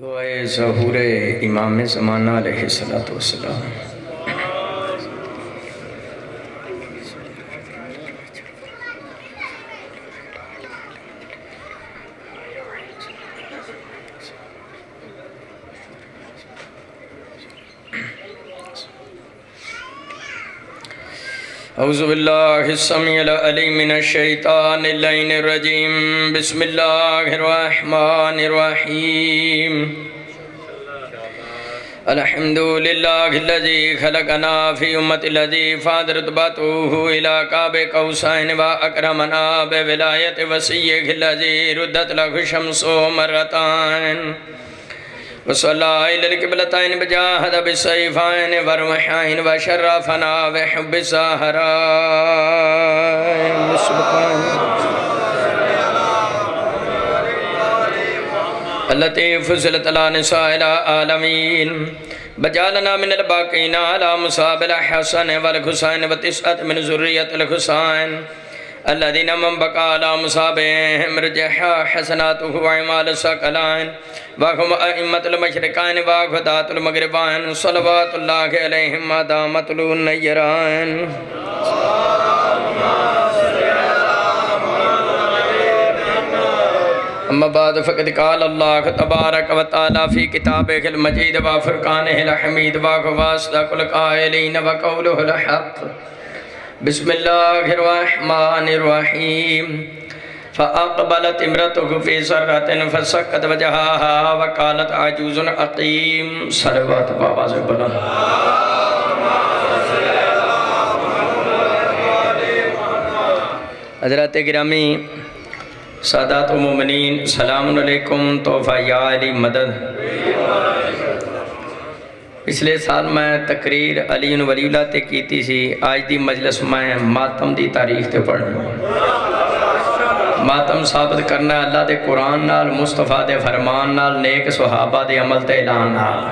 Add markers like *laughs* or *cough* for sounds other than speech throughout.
دعائے ظہور امام زمانہ علیہ السلام اعوذ باللہ السمیع العلیم من الشیطان اللین الرجیم بسم اللہ الرحمن الرحیم الحمدللہ الذي خلقنا فی امت الذي فادرت باتوه الى قاب قوسین و اکرمنا بولایت وسیح الذي ردت لہ شمس مرتان. وصلى إلى القبلتين بجاهد بالسيفين والرمحين وشرفنا بحب الزهراء سبحان التي فزلت على نساء العالمين. بجالنا من الباقين على مصاب الحسن والحسين وتسعة من ذرية الحسين. الذين من بقى على مصابهم رجح حسناته وعمال السقلين وهم أئمة المشرقين وخدات المغربين صلوات الله عليهم ما دامت النيران. اما بعد، فقد قال الله تبارك وتعالى في كتابه المجيد وفرقانه الحميد وغواصدق القائلين وقوله الحق. بسم الله الرحمن الرحيم فأقبلت امرته في سرة فسكت وجهها وقالت عجوز عقيم صلوات بابا زبلا حضرت گرامی، سادات و مومنین سلام علیکم، توفہ یا علی مدد۔ پچھلے سال میں تقریر علی ولی اللہ تے کیتی سی آج دی مجلس میں ماتم دی تاریخ تے پڑھنا ماتم ثابت کرنا ہے اللہ دے قرآن نال مصطفیٰ دے فرمان نال نیک صحابہ دے عمل تے اعلان نال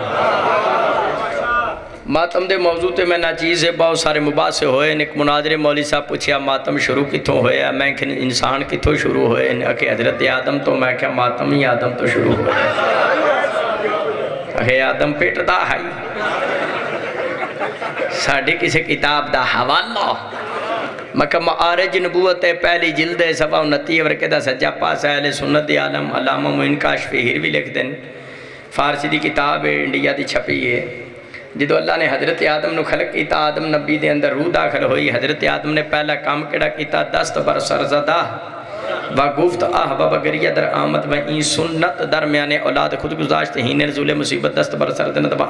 ماتم دے موضوع تے میں ناچیز ہے بہت سارے مباحثے ہوئے ایک مناظر مولی صاحب پوچھیا ماتم شروع کتوں ہوئے میں کہ انسان کتوں شروع ہوئے کہ حضرت آدم تو میں کہ ماتم ہی آدم تو شروع ہوئے کہ آدم پیٹ دا ہے ساڑھے کسی کتاب دا حوالہ مکہ معارج نبوت پہلی جلد ہے انتی ورکہ دا سجا پاس ہے اہل سنت عالم علامہ موین کاش فہیر بھی لکھ دیں فارسی دی کتاب ہے انڈیا دی چھپی ہے جدو اللہ نے حضرت آدم نو خلق کیتا آدم نبی دے اندر روح داخل ہوئی حضرت آدم نے پہلا کام کڑا کیتا دست بر سرزدہ و گفت آہ گریہ در آمد و این سنت درمیان اولاد خود گزاشت ہی نرزول مصیبت دست بر سرزدہ و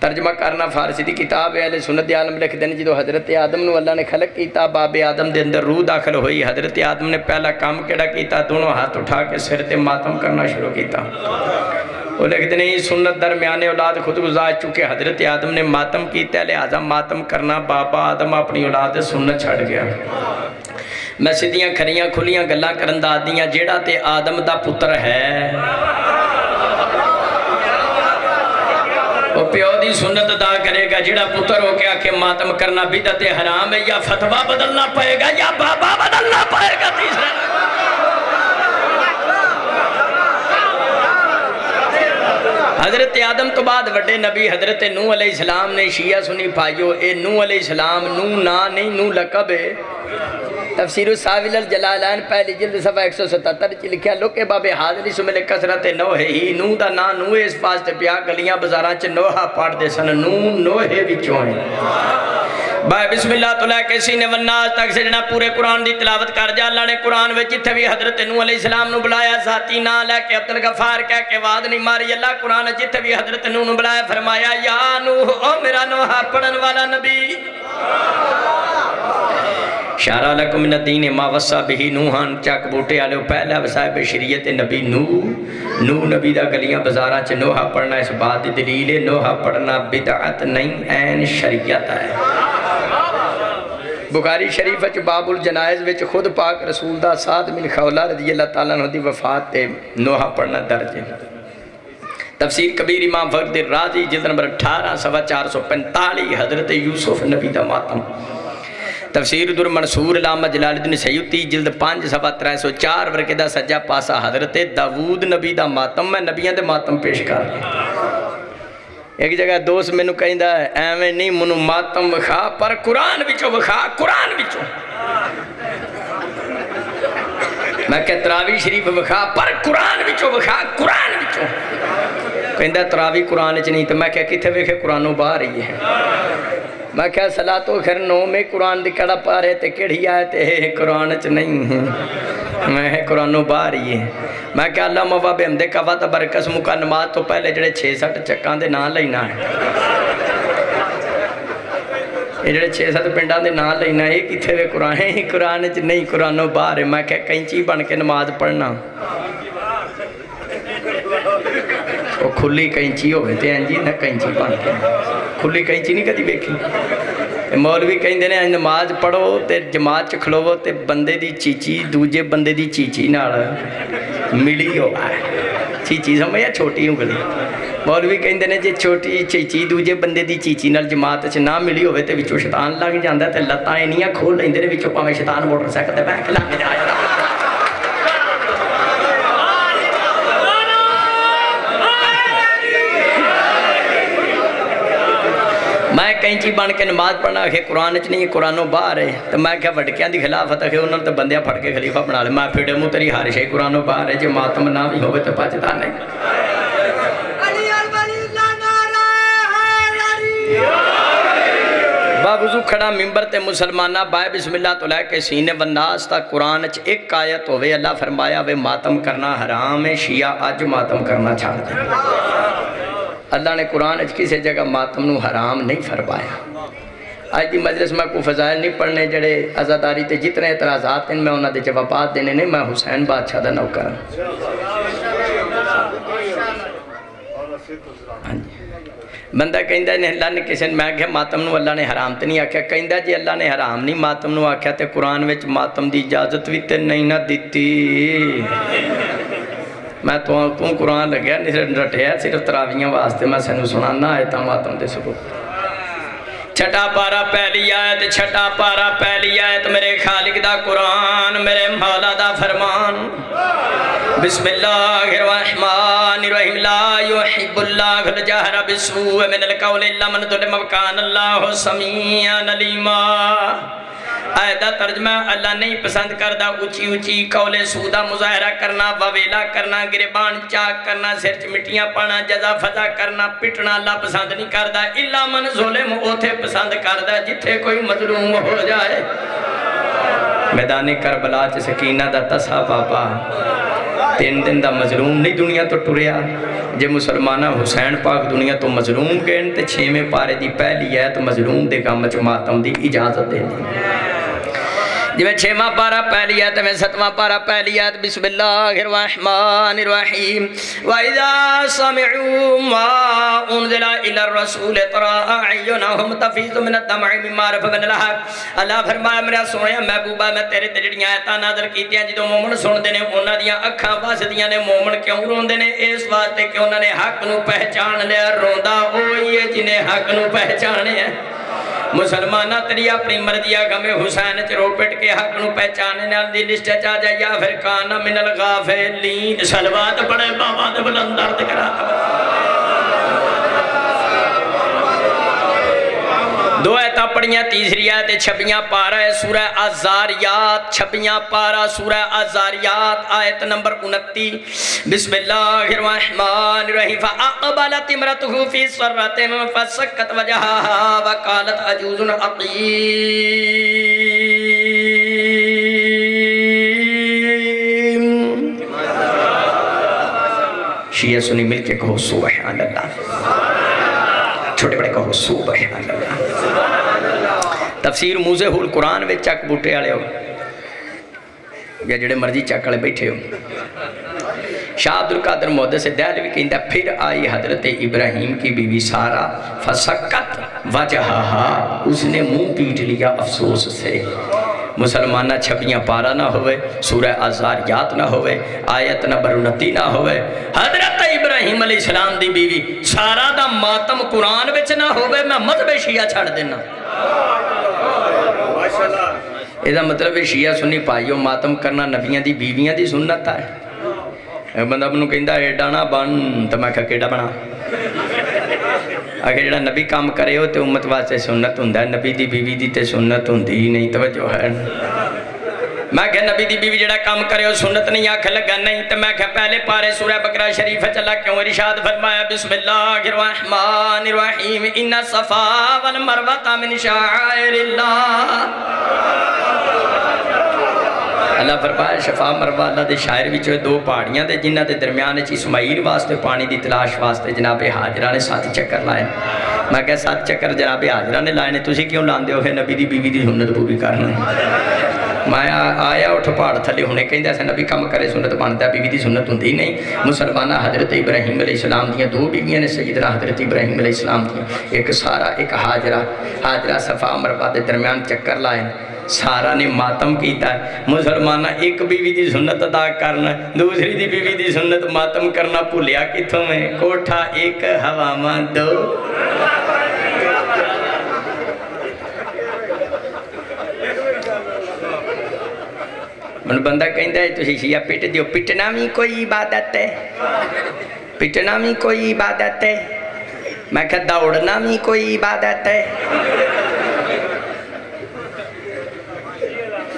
ترجمہ کرنا فارسی دی کتاب ہے اہل سنت عالم لکھ دین جدو حضرت آدم نو اللہ نے خلق کیتا، باب آدم دے اندر روح داخل ہوئی۔ حضرت آدم نے پہلا کام کڑا کیتا، دونوں ہاتھ اٹھا کے سر تے ماتم کرنا شروع کیتا۔ وہ لکھتے نہیں سنت درمیان اولاد خود گزار چکے۔ حضرت آدم نے ماتم کیتا ہے، لہذا ماتم کرنا بابا آدم اپنی اولاد سنت چھڑ گیا۔ میں سیدیاں کھریاں، کھلیاں گلاں کرندہ دیاں جیڑا تے آدم دا پتر ہے۔ وہ پیو دی سنت دا کرے گا، جیڑا پتر ہو کیا کہ ماتم کرنا بدت حرام ہے، یا فتوہ بدلنا پائے گا، یا بابا بدلنا پائے گا تیسرا۔ حضرت آدم تو بعد وڈے نبی حضرت نو علیہ السلام نے شیعہ سنی پائیو اے نو علیہ السلام نو نا نہیں نو لقب ہے۔ تفسیر ساویل الجلالین پہلی جلد صفحہ 177 چی لکھیا، لوکے بابے حاضری سملے کسرت نو ہے، ہی نو دا نا نو اس پاس تے پیا گلیاں بزاران چ نوہا پاڑ دے سن، نو نو ہے وچوں ہیں۔ بھائی، بسم اللہ تعالیٰ کسی نے ونناز تک سے جنا پورے قرآن دی تلاوت کر جا، اللہ نے قرآن وچ جتھے بھی حضرت نو علیہ السلام نو بلایا، ذاتی نا لے کے عبدالغفار کہہ کے وعد نہیں ماری، اللہ قرآن جتھے بھی حضرت نو نو بلایا، فرمایا، یا نوح، او میرا نوحہ پڑھن والا نبی۔ شارع لکم من الدین ما وصا بہی نوحان چاک بوٹے آلے پہلا وصائب شریعت نبی نو نو نبی دا گلیاں بزاران چے نوحہ پڑھنا، اس بات دلیل نوحہ پڑھنا بدعت نہیں این شریعت ہے۔ بخاری شریف وچ باب الجنائز وچ خود پاک رسول دا ساتھ من خولہ رضی اللہ تعالیٰ نے دی وفات تے نوحہ پڑھنا درج ہے۔ تفسیر کبیر امام فرد راضی جلد نمبر اٹھارہ، سوا چار سو پنتالی حضرت یوسف نبی دا ماتم۔ تفسیر در منصور علامہ جلال الدین سیوتی جلد پانچ سوا ترہ سو چار ورکے دا سجا پاسا حضرت داود نبی دا ماتم، میں نبیان دے ماتم پیش کر ایک جگہ دوست میں نو کہیں دا ہے، ایویں نہیں منو ماتم وخا پر قرآن بچو وخا قرآن بچو میں کہ تراوی شریف وخا پر قرآن بچو وخا قرآن بچو کہیں دا تراوی قرآن چ نہیں، تو میں کہ کتھے ویکھے قرآنوں باہر ہی ہے۔ میں کہا صلاتو خیر نو میں قرآن دی کڑا پا رہے تے کڑی آئے تے ہے قرآن چ نہیں ہے میں ہے قرآنوں باہر ہی ہے میں کہا اللہ مواب ہم دے کوا تبرکس مکہ نماز تو پہلے جڑے چھے سٹ چکان دے نام لینا ہے یہ جڑے چھے سٹ پنڈان دے نام لینا ہے یہ کتھے وے قرآن ہے قرآن چ نہیں قرآنوں باہر ہے میں کہا کینچی بن کے نماز پڑھنا وہ کھلی کینچی ہوئے تھے ہیں جی نہ کینچی بن کے کھلی کینچی نہیں کدی بیکھی مولوی کہیں دینے نماز پڑھو تے جماعت چکھلو تے بندے دی چیچی دوجے بندے دی چیچی نال ملی ہو ہے چیچی سمجھ یا چھوٹی انگلی مولوی کہیں دینے جے چھوٹی چیچی دوجے بندے دی چیچی نال جماعت چ نہ ملی ہوئے تے وچوں شیطان لگ جاندا ہے تے لتاں انیاں کھول لیندے نے وچوں پاویں شیطان موٹر سائیکل تے بیٹھ کے لگ جائے میں کینچی بن کے نماز پڑھنا کہ قرآن چ نہیں، قرآنوں باہر ہے۔ تو میں کیا وڈکیاں دی خلافت ہے انہوں نے تو بندیاں پھڑ کے خلیفہ بنا لے۔ میں پھڑے منہ تیری ہر شے قرآنوں باہر ہے جو ماتم نہ بھی ہوئے تو پچتا نہیں۔ باوضو کھڑا ممبر تے مسلمانہ بائے بسم اللہ تو لے کے سینے والناس تا قرآن چ ایک آیت ہوئے اللہ فرمایا وے ماتم کرنا حرام ہے، شیعہ آج ماتم کرنا چھاڑ دیں اللہ نے قرآن اچھ کسی جگہ ماتم نو حرام نہیں فرمایا۔ آج دی مجلس میں کو فضائل نہیں پڑھنے جڑے ازاداری تے جتنے اعتراضات ہیں، میں انہوں دے جوابات دینے نہیں، میں حسین بادشاہ دا نوکر ہاں۔, ہاں جی۔ بندہ کہندہ ہے، اللہ نے کسی نے میں کہا ماتم نو اللہ نے حرام تے نہیں آکھا کہندہ جی اللہ نے حرام نہیں ماتم نو آکھا تے قرآن وچ ماتم دی اجازت بھی تے نہیں نہ دیتی میں تو تو قرآن لگیا نہیں صرف رٹھیا صرف تراویاں واسطے میں سنو سنانا آیتا ماتم دے سکو چھٹا پارا پہلی آیت چھٹا پارا پہلی آیت میرے خالق دا قرآن میرے مولا دا فرمان بسم اللہ الرحمن الرحیم لا يحب اللہ الجہر بسوء من القول اللہ من ظلم وکان اللہ سمیعا علیما آیدہ ترجمہ اللہ نہیں پسند کردہ اچھی اچھی قول سودہ مظاہرہ کرنا، وویلا کرنا گربان چاک کرنا سرچ مٹیاں پانا، جزا فضا کرنا، پٹنا اللہ پسند نہیں کردہ اللہ من ظلم اوتھے پسند کردہ، جتھے کوئی مظلوم ہو جائے۔ میدان کربلا چ سکینہ دا تسا پاپا۔ تین دن دا مظلوم نہیں دنیا تو ٹریا۔ جے مسلمانہ حسین پاک دنیا تو مظلوم گئن، تے چھے میں پارے دی پہلی ہے تو مظلوم دے کا مچ ماتم دی اجازت دے دی جی میں چھے ماہ پارا پہلی ہے تو میں ستمہ پارا پہلی ہے بسم اللہ الرحمن الرحیم وَإِذَا سَمِعُوا مَا أُنزِلَ إِلَى الرَّسُولِ تَرَا أَعْيُنَهُمْ تَفِيضُ مِنَ الدَّمْعِ مِمَّا عَرَفُوا مِنَ الْحَقِّ اللہ فرمایا میرا سویا محبوبہ میں تیرے تے جڑیاں ایتاں نازل کیتیاں جدوں مومن سن دے نے انہاں دیاں اکھاں واسدیاں نے مومن کیوں روندے نے اس واسطے کہ انہاں نے حق نو پہچان لیا روندا اوہی ہے جنہیں حق نو پہچانے ہیں مسلمانہ تری اپنی مرضی آگا حسین چرو پٹ کے حق نو پہچانے نال دی لسٹ چا جا یا پھر کانا من الغافلین سلوات پڑے بابا دے بلندر دے کرا دو ایتا پڑھیاں تیسری آیت چھپیاں پارا ہے سورہ آزاریات چھپیاں پارا سورہ آزاریات آیت نمبر انتی بسم اللہ الرحمن الرحیم فَأَقْبَلَتِ امْرَتُهُ فِي صَرَّةٍ فَسَكَّتْ وَجَهَا وَقَالَتْ عَجُوزٌ عَقِيمٌ شیعہ سنی مل کے کہو سبحان اللہ چھوٹے بڑے کہو سبحان اللہ تفسیر موزے ہول قرآن وچ چک بوٹے والے ہو۔ یا جڑے مرضی چک والے بیٹھے ہو۔ شاہ عبدالقادر محدث سے دہلوی کہندہ پھر آئی حضرت ابراہیم کی بیوی سارا، فسکت وجہہا، اس نے منہ پیٹ لیا افسوس سے۔ مسلمانہ چھپیاں پارا نہ ہوئے، سورہ ازاریات نہ ہوئے، آیت نمبر انتی نہ ہوئے۔ حضرت ابراہیم علیہ السلام دی بیوی سارا دا ماتم قرآن وچ نہ ہوئے، میں مذہب شیعہ چھڑ دینا۔ یہ مطلب ہے شیعہ سنی پائیو ماتم کرنا نبیاں دی بیویاں دی سنت ہے بندہ منو کہندا ایڈا نہ بن تو میں کہا کیڑا بنا اگر جڑا نبی کام کرے ہو تے امت واسطے سنت ہوندا ہے نبی دی بیوی دی تے سنت ہوندی ہی نہیں توجہ ہے میں کہ نبی دی بیوی جڑا کام کرے ہو سنت نہیں آکھ لگا، نہیں تو میں کہ پہلے پارے سورہ بکرہ شریف چلا کیوں ارشاد فرمایا بسم اللہ الرحمن الرحیم، ان صفا والمروہ من شعائر اللہ. اللہ فرمایا، شفا مروا اللہ دے شاعر بھی دو پاڑیاں دے جنہ دے درمیانے چی اسماعیل واسطے، پانی دی تلاش واسطے جناب حاجرہ نے ساتھ چکر لائے. میں کہا، ساتھ چکر جناب حاجرہ نے لائے تُسی کیوں لان دے ہو نبی دی بیوی دی سنت پوری کرنا میں آیا اٹھ پاڑ تھلے ہونے کہیں جیسے نبی کم کرے سنت بانتا ہے بیوی دی سنت ہوں دی نہیں مسلمانہ حضرت ابراہیم علیہ السلام دیا دو بیویاں نے سیدنا حضرت ابراہیم علیہ السلام دیا ایک سارا ایک حاجرہ حاجرہ صفا مروا دے درمیان چکر لائے سارا نے ماتم کیتا ہے مسلمانہ ایک بیوی دی سنت ادا کرنا دوسری دی بیوی دی سنت ماتم کرنا پولیا کتوں میں کوٹھا ایک ہوا دو من بندہ کہندہ ہے پیٹ دیو پٹنا بھی کوئی عبادت ہے پٹنا بھی کوئی عبادت ہے میں کہا دوڑنا بھی کوئی عبادت ہے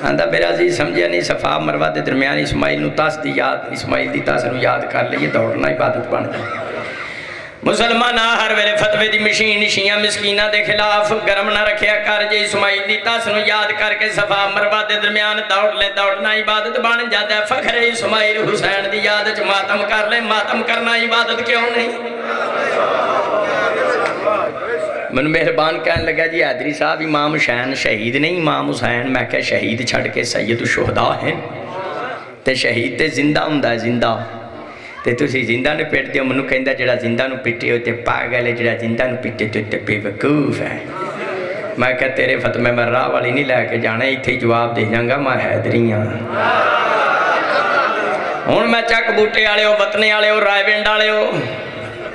آندہ میرا عزیز سمجھے نہیں صفا مروہ دے درمیان اسماعیل نو تاس دی یاد اسماعیل دی تاس نو یاد کر لیے دوڑنا عبادت بن گیا مسلمانہ ہر ویلے فتوے دی مشین شیعہ مسکینہ دے خلاف گرم نہ رکھیا کر۔ جے اسماعیل دی تاس نو یاد کر کے صفا مروہ دے درمیان دوڑ لے دوڑنا عبادت بن جاتا ہے۔ فخر اسماعیل حسین دی یاد چ ماتم کر لے۔ ماتم کرنا عبادت کیوں نہیں؟ من مہربان کہنے لگا جی حیدری صاحب، امام حسین شہید نہیں، امام حسین۔ میں کہ شہید چھڑ کے سید الشہداء ہیں۔ تے شہید تے زندہ ہوں دا زندہ۔ تے تو سی زندہ نے پیٹ دیو منو کہندہ جڑا زندہ نو پیٹے ہوتے پاگل ہے جڑا زندہ نو پیٹے تو تے بے وقوف ہے میں کہ تیرے فتمہ میں راہ والی نہیں لے کے جانا ہی تھے جواب دے جانگا میں حیدری ہوں ہون میں چک بوٹے آلے ہو بطنے آلے ہو رائے بینڈ آلے ہو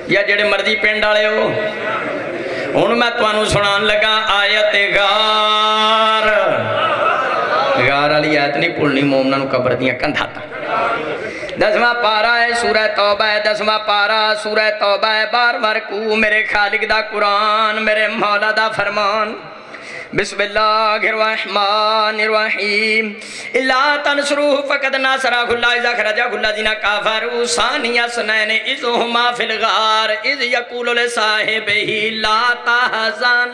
یا جڑے مرضی پینڈ آلے ہو ہوں میں تمہوں سنان لگا آیت غار غار والی آیت نہیں بھولنی مومنا نو دسواں پارا ہے سورہ توبہ ہے، دسواں پارا سورہ توبہ ہے۔ بار بار کو میرے خالق دا قرآن، میرے مولا دا فرمان۔ بسم اللہ الرحمن الرحیم۔ اللہ تنصروح فقد ناصرہ اللہ اذا خرجہ اللہ دینا کافرو ثانیہ سنین۔ ازہما فی الغار، اذ یقول لصاحبہی لا تحزن۔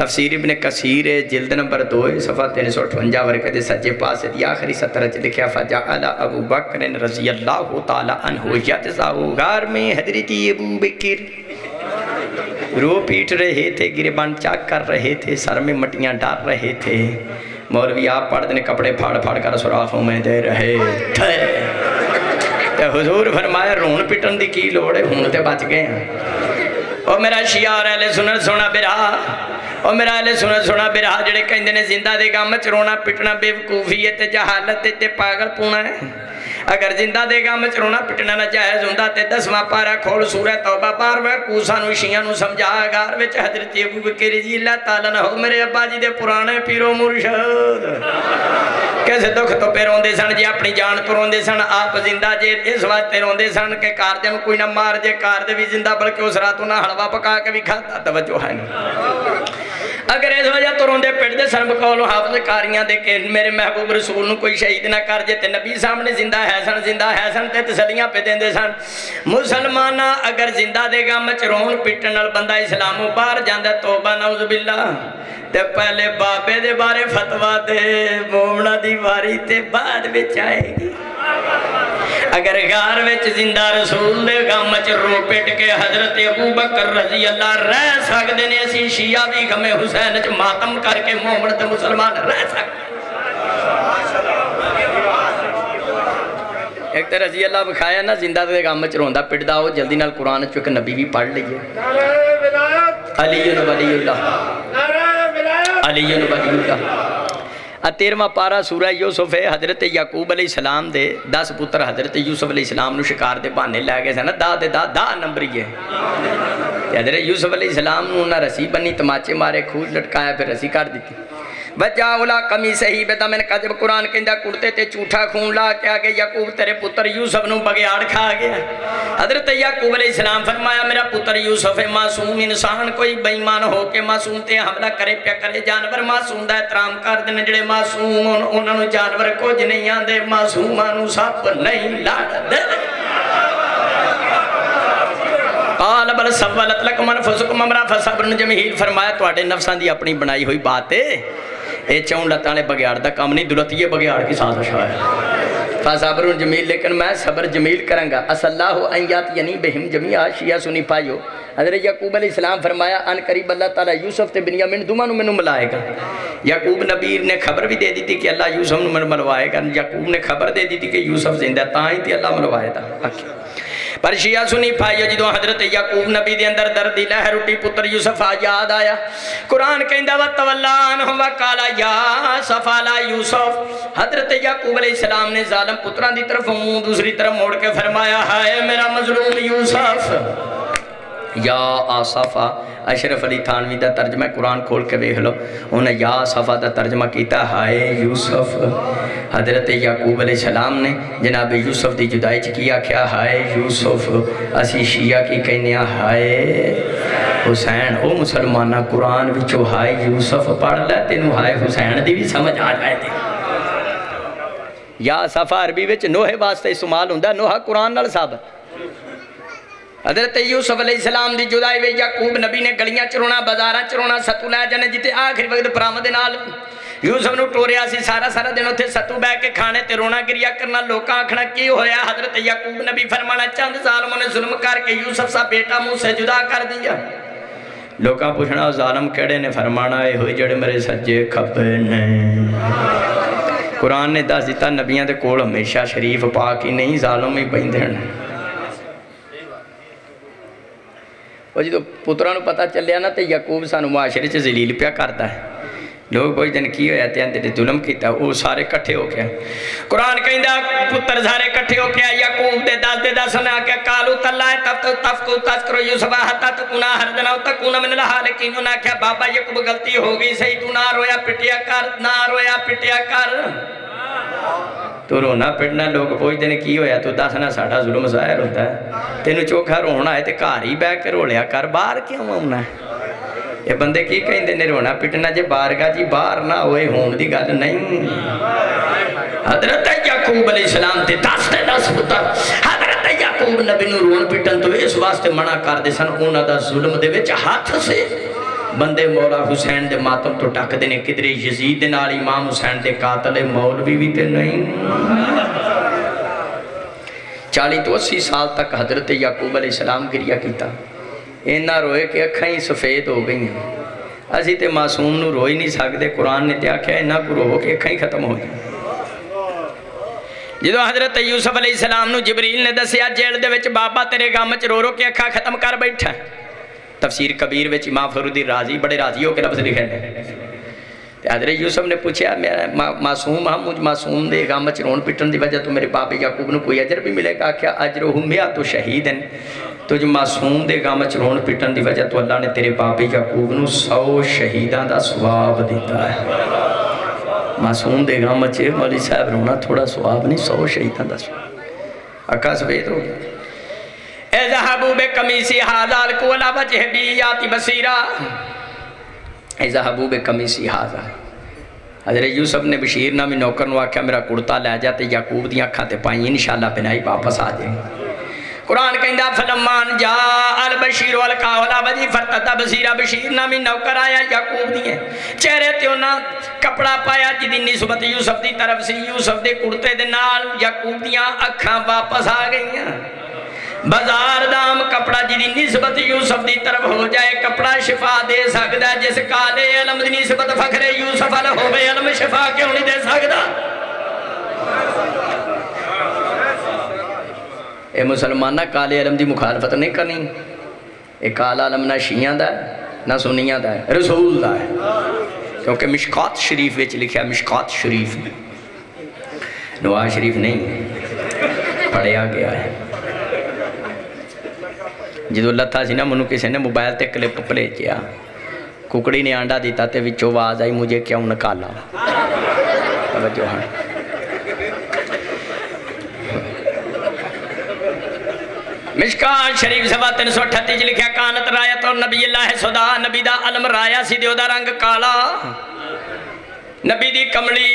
تفسیر ابن کثیر جلد نمبر دو صفحہ تین سو اٹھونجا، ورکہ سجے پاس دی آخری سطر سترہ لکھیا فجعل ابو بکر رضی اللہ تعالی عنہ یتزاو غار میں حضرتی ابو بکر۔ رو پیٹ رہے تھے گربان چاک کر رہے تھے، سر میں مٹیاں ڈار رہے تھے۔ مولوی، آپ پڑھ دینے کپڑے پھاڑ پھاڑ کر سراخوں میں دے رہے تھے۔ تے حضور فرمایا، رون پیٹن دی کی لوڑے ہون تے بچ گئے ہیں۔ او میرا شیعہ رہلے سنر سونا برا۔ او میرا اہلے سنر سونا برا جڑے کہیں دینے زندہ دے گا مچ رونا پٹنا بے وقوفیت جہالت تے پاگل پونا ہے اگر زندہ دے گا مچ رونا پٹنا نہ جائز ہوندا تے دسواں پارا کھول سورہ توبہ پار وہ کوسا نو شیعہ نو سمجھا گار وچ حضرت ابو بکر رضی اللہ تعالی نہ ہو میرے ابا جی دے پرانے پیرو مرشد کیسے دکھ تو پہ روندے سن جی اپنی جان تو روندے سن آپ زندہ جے اس واسطے روندے سن کہ کار دے میں کوئی نہ مار جے کار دے بھی زندہ بلکہ اس راتوں نہ حلوہ پکا کے بھی کھاتا توجہ ہے نہیں اگر اس وجہ تو روندے پیٹ دے سن بکولو حافظ کاریاں دے کہ میرے محبوب رسول نو کوئی شہید نہ کر جے تے نبی سامنے زندہ ہے سن زندہ ہے سن تے تسلیاں پہ دیں دے سن مسلمانہ اگر زندہ دے گا مچرون پٹنل بندہ اسلامو بار جاندہ توبہ نعوذ باللہ تے پہلے بابے دے بارے فتوہ دے مومنہ دی باری تے بعد بچ آئے گی اگر غار وچ زندہ رسول دے غم چ رو پٹ کے حضرت ابو بکر رضی اللہ رہ سکدے نے اسی شیعہ بھی غم حسین چ ماتم کر کے مومن تے مسلمان رہ سکدے ایک تے رضی اللہ بکھایا نا زندہ دے غم چ روندا پٹدا او جلدی نال قرآن چ ایک نبی بھی پڑھ لئیے علی ولی اللہ علی ولی اللہ تیرواں پارا سورہ یوسف ہے حضرت یعقوب علیہ السلام دے دس پتر حضرت یوسف علیہ السلام نو شکار دے بہانے لے گئے سن دا دے دا دا نمبر ہی ہے حضرت یوسف علیہ السلام نو نے رسی بنی تماچے مارے کھوج لٹکایا پھر رسی کر دیتی وجہ اولا کمی صحیح بیتا میں نے کہا جب قرآن کہندہ کرتے تے چوٹا خون لا کے آگے یعقوب تیرے پتر یوسف نو بگیاڑ کھا گیا حضرت یعقوب علیہ السلام فرمایا میرا پتر یوسف معصوم انسان کوئی بیمان ہو کے معصوم تے حملہ کرے پیا کرے جانور معصوم دا احترام کر دینے جڑے معصوم انہوں نے جانور کچھ نہیں آندے معصومانو سپ نہیں لڑ دے قال بل سولت لکم انفسکم امرا فصبر جمیل فرمایا تو اٹھے نفسان دی اپنی بنائی ہوئی بات ہے اے چون لتانے بگیار دا کام نہیں دلتی ہے بگیار کی ساتھ شاہ فصبر جمیل، لیکن میں صبر جمیل کرنگا اس اللہ انیات یعنی بہم جمیعہ شیعہ سنی پائیو۔ حضرت یعقوب علیہ السلام فرمایا، ان قریب اللہ تعالیٰ یوسف تے بنیامین دومانو منو ملائے گا۔ یعقوب نبی نے خبر بھی دے دی تھی کہ اللہ یوسف نو ملوائے گا۔ یعقوب نے خبر دے دی تھی کہ یوسف زندہ تاہی تھی اللہ ملوائے دا پر شیعہ سنی پھائیو جدو حضرت یعقوب نبی دے اندر دردی لہر اٹھی، پتر یوسف یاد آیا۔ قرآن کہندہ وَتَوَلَّانْ وَقَالَ یا صفالا یوسف حضرت یعقوب علیہ السلام نے ظالم پتران دی طرف منہ دوسری طرف موڑ کے فرمایا، ہائے میرا مظلوم یوسف یا آصفہ اشرف علی تھانوی دا ترجمہ قرآن کھول کے بیخ لو۔ انہیں یا صفہ دا ترجمہ کیتا، ہائے یوسف، حضرت یعقوب علیہ السلام نے۔ جناب یوسف دی جدائی چکیا کیا ہائے یوسف، اسی شیعہ کی کہنیا ہائے حسین، او مسلمانہ، قرآن وچو ہائے یوسف پڑھ لیتے نو ہائے حسین دی بھی سمجھ آ جائے دے یا صفہ عربی وچ نوہ واسطے استعمال ہوندہ نوہ قرآن نال ثابت۔ حضرت یوسف علیہ السلام دی جدائی وے یعقوب نبی نے گلیاں چرونا، بازاراں چرونا، ستو لے جانے جتے آخری وقت پرامد نال یوسف نو ٹوریا سی، سارا سارا دنوں تھے ستو بے کے کھانے تے رونا گریا کرنا، لوکاں آکھنا کی ہویا؟ حضرت یعقوب نبی فرمانا، چند ظالموں نے ظلم کر کے یوسف سا بیٹا منہ سے جدا کر دیا۔ لوکاں پوچھنا ظالم کیڑے نے فرمانا اے ہوئی جڑے میرے سجے کھپے نے؟ قرآن نے دس دیتا نبیاں دے کول ہمیشہ شریف پاکی نہیں، ظالم ہی پہندے ہیں وہ جدو پتران پتا چلیا نا تے یعقوب سانو معاشرے چ ذلیل پیا کرتا ہے لوگ کوئی دن کی ہویا تے اندر ظلم کیتا وہ سارے کٹھے ہو گیا قرآن کہندا پتر سارے کٹھے ہو گیا یعقوب دے دس دے دس نے کہ قالو تلا تف تف کو تذکر یوسف حتا تکونا ہر دنا تکونا من الحالکین انہاں کہا بابا یعقوب غلطی ہو گئی صحیح تو نہ رویا پٹیا کر نہ رویا پٹیا کر تو رونا پڑنا لوگ پوچھتے ہیں کی ہویا تو دسنا ساڑھا ظلم ظاہر ہوتا ہے تینو چوکھا رونا ہے تے کار ہی بے کے رو لیا کر باہر کیوں ہونا ہے یہ بندے کی کہیں دے رونا پٹنا جے باہر گا جی باہر نہ ہوئے ہون دی گل نہیں حضرت یعقوب علیہ السلام تے دس تے دس پتر حضرت یعقوب نبی نو رون پٹن تو اس واسطے منع کر دے سن اونا دا ظلم بندے مولا حسین دے ماتم تو ٹک دینے کدرے یزید نال امام حسین دے قاتل مولوی بھی تے نہیں چالی تو اسی سال تک حضرت یعقوب علیہ السلام گریا کیتا اینا روئے کہ اکھائیں سفید ہو گئی ہیں اسی تے معصوم نو روئی نہیں سکتے قرآن نے تیا کیا اینا کو رو کہ اکھائیں ختم ہو جائیں جدو حضرت یوسف علیہ السلام نو جبریل نے دسیا جیل دے وچ بابا تیرے گام چ رو رو کے اکھا ختم کر بیٹھا تفسیر کبیر وچ امام فرودی راضی بڑے راضی ہو کے لفظ لکھے ہیں حضرت یوسف نے پوچھا میرا معصوم ہاں مجھ معصوم دے غم وچ رون پٹن دی وجہ تو میرے بابے یعقوب نو کوئی اجر بھی ملے گا کیا اجرہم میا تو شہید ہیں تو جو معصوم دے غم وچ رون پٹن دی وجہ تو اللہ نے تیرے بابے یعقوب نو سو شہیداں دا ثواب دیتا ہے معصوم دے غم وچ مولوی صاحب رونا تھوڑا ثواب نہیں سو شہیداں دا ثواب اکا سفید ہو گیا اذهبوا بقميصي هذا القول وجه بيات بصيرا اذهبوا بقميصي هذا حضرت یوسف نے بشیر نامی نوکر نو آکھا میرا کرتا لے جاتے یعقوب دی اکھاں تے پائیں، انشاءاللہ بنائی واپس آ جائیں۔ قرآن کہندہ فلمان جا البشیر والکاولا وجی فرتتا بصیرہ بشیر نامی نوکر آیا، یعقوب دیئے چہرے تے انہاں کپڑا پایا جی دی نسبت یوسف دی طرف سے یوسف دے کرتے دے نال یعقوب دیاں اکھاں واپس آ گئی ہیں بازار دام کپڑا جی نسبت یوسف دی طرف ہو جائے کپڑا شفا دے سکتا ہے جس کالے علم دی نسبت فخر یوسف علیہ ہوئے علم شفا کیوں نہیں دے سکتا اے مسلمانہ کالے علم دی مخالفت نہیں کرنی اے کالا علم نہ شیعہ دا ہے نہ سنیہ دا ہے رسول دا ہے کیونکہ مشکات شریف ویچ لکھیا مشکات شریف نواز شریف نہیں پڑھیا گیا ہے ਜਦੋਂ ਲੱਥਾ ਸੀ ਨਾ ਮੈਨੂੰ ਕਿਸੇ ਨੇ ਮੋਬਾਈਲ ਤੇ ਕਲਿੱਪ ਭੇਜਿਆ ਕੁਕੜੀ ਨੇ ਆਂਡਾ ਦਿੱਤਾ ਤੇ ਵਿੱਚੋਂ ਆਵਾਜ਼ ਆਈ ਮੁਝੇ ਕਿਉਂ ਨਿਕਾਲਾ ਤਵੱਜੋ ਹਾਂ ਮਿਸ਼ਕਾਨ ਸ਼ਰੀਫ ਸਵਾ 338 ਚ ਲਿਖਿਆ ਕਾਨਤ ਰਾਇਤ ਔਰ ਨਬੀ ਅੱਲਾਹ ਸੁਦਾ ਨਬੀ ਦਾ ਅਲਮ ਰਾਇਆ ਸੀ ਤੇ ਉਹਦਾ ਰੰਗ ਕਾਲਾ ਨਬੀ ਦੀ ਕਮਲੀ।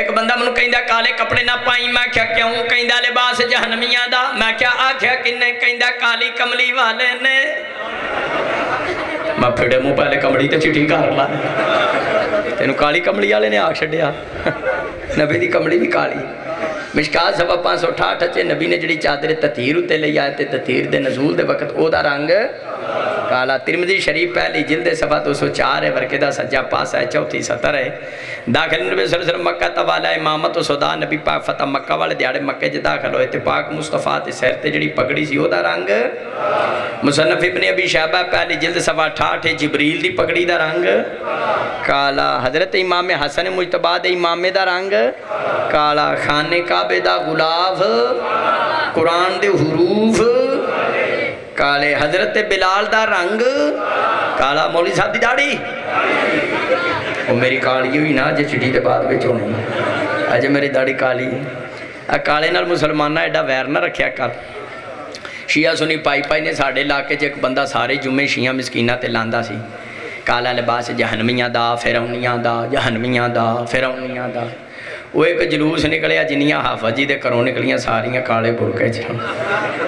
ਇੱਕ ਬੰਦਾ ਮੈਨੂੰ ਕਹਿੰਦਾ, ਕਾਲੇ ਕੱਪੜੇ ਨਾ ਪਾਈ। ਮੈਂ ਕਿਹਾ, ਕਿਉਂ? ਕਹਿੰਦਾ, ਲਿਬਾਸ ਜਹਨਮੀਆਂ ਦਾ। ਮੈਂ ਕਿਹਾ, ਆਖਿਆ ਕਿੰਨੇ? ਕਹਿੰਦਾ, ਕਾਲੀ ਕਮਲੀ ਵਾਲੇ ਨੇ। ਮੈਂ ਫਿੜੇ ਮੂੰਹ ਪਹਿਲੇ ਕਮੜੀ ਤੇ ਚਿੱਟੀ ਕਰ ਲਾ ਤੈਨੂੰ ਕਾਲੀ ਕਮਲੀ ਵਾਲੇ ਨੇ ਆਖ ਛੱਡਿਆ। ਨਬੀ ਦੀ ਕਮੜੀ ਵੀ ਕਾਲੀ। مشکال سوا پانس سو اٹھاٹ اچے نبی نے جڑی چادر تطہیر ہوتے لے آئے تھے تطہیر دے نزول دے وقت او دا رنگ کالا ترمذی شریف پہلی جلد سوا دو سو چار ہے ورکدہ سجا پاس ہے چوتھی ستر ہے داخل نبی صلی اللہ علیہ وسلم مکہ توالہ امامت و صدا نبی پاک فتح مکہ والے دیارے مکہ جے داخل ہوئے تے پاک مصطفیٰ تے سیر تے جڑی پگڑی سی ہو دا رنگ مصنف ابن ابی شہبہ پہلی جلد سوا اٹھاٹ جبریل دی پگڑی دا رنگ کالا حضرت امام حسن مجتبہ دے امام دا رنگ کالا خانے کا کعبے دا غلاف قرآن دے حروف کالے حضرت بلال دا رنگ کالا مولی صاحب دی داڑی وہ میری کالی ہوئی نا جے چڑی دے بعد بچ ہونی اجے میری داڑی کالی ہے کالے نال مسلمان نا ایڈا ویر نہ رکھیا کال شیعہ سنی پائی پائی نے ساڑے لاکے جے ایک بندہ سارے جمعے شیعہ مسکینہ تے لاندہ سی کالا لباس جہنمیاں دا فیرونیاں دا جہنمیاں دا فیرونیاں دا ਉਹ ਇੱਕ ਜਲੂਸ ਨਿਕਲਿਆ, ਜਿੰਨੀਆਂ ਹਾਫਜ਼ ਜੀ ਦੇ ਘਰੋਂ ਨਿਕਲੀਆਂ ਸਾਰੀਆਂ ਕਾਲੇ ਬੁਰਕੇ 'ਚ।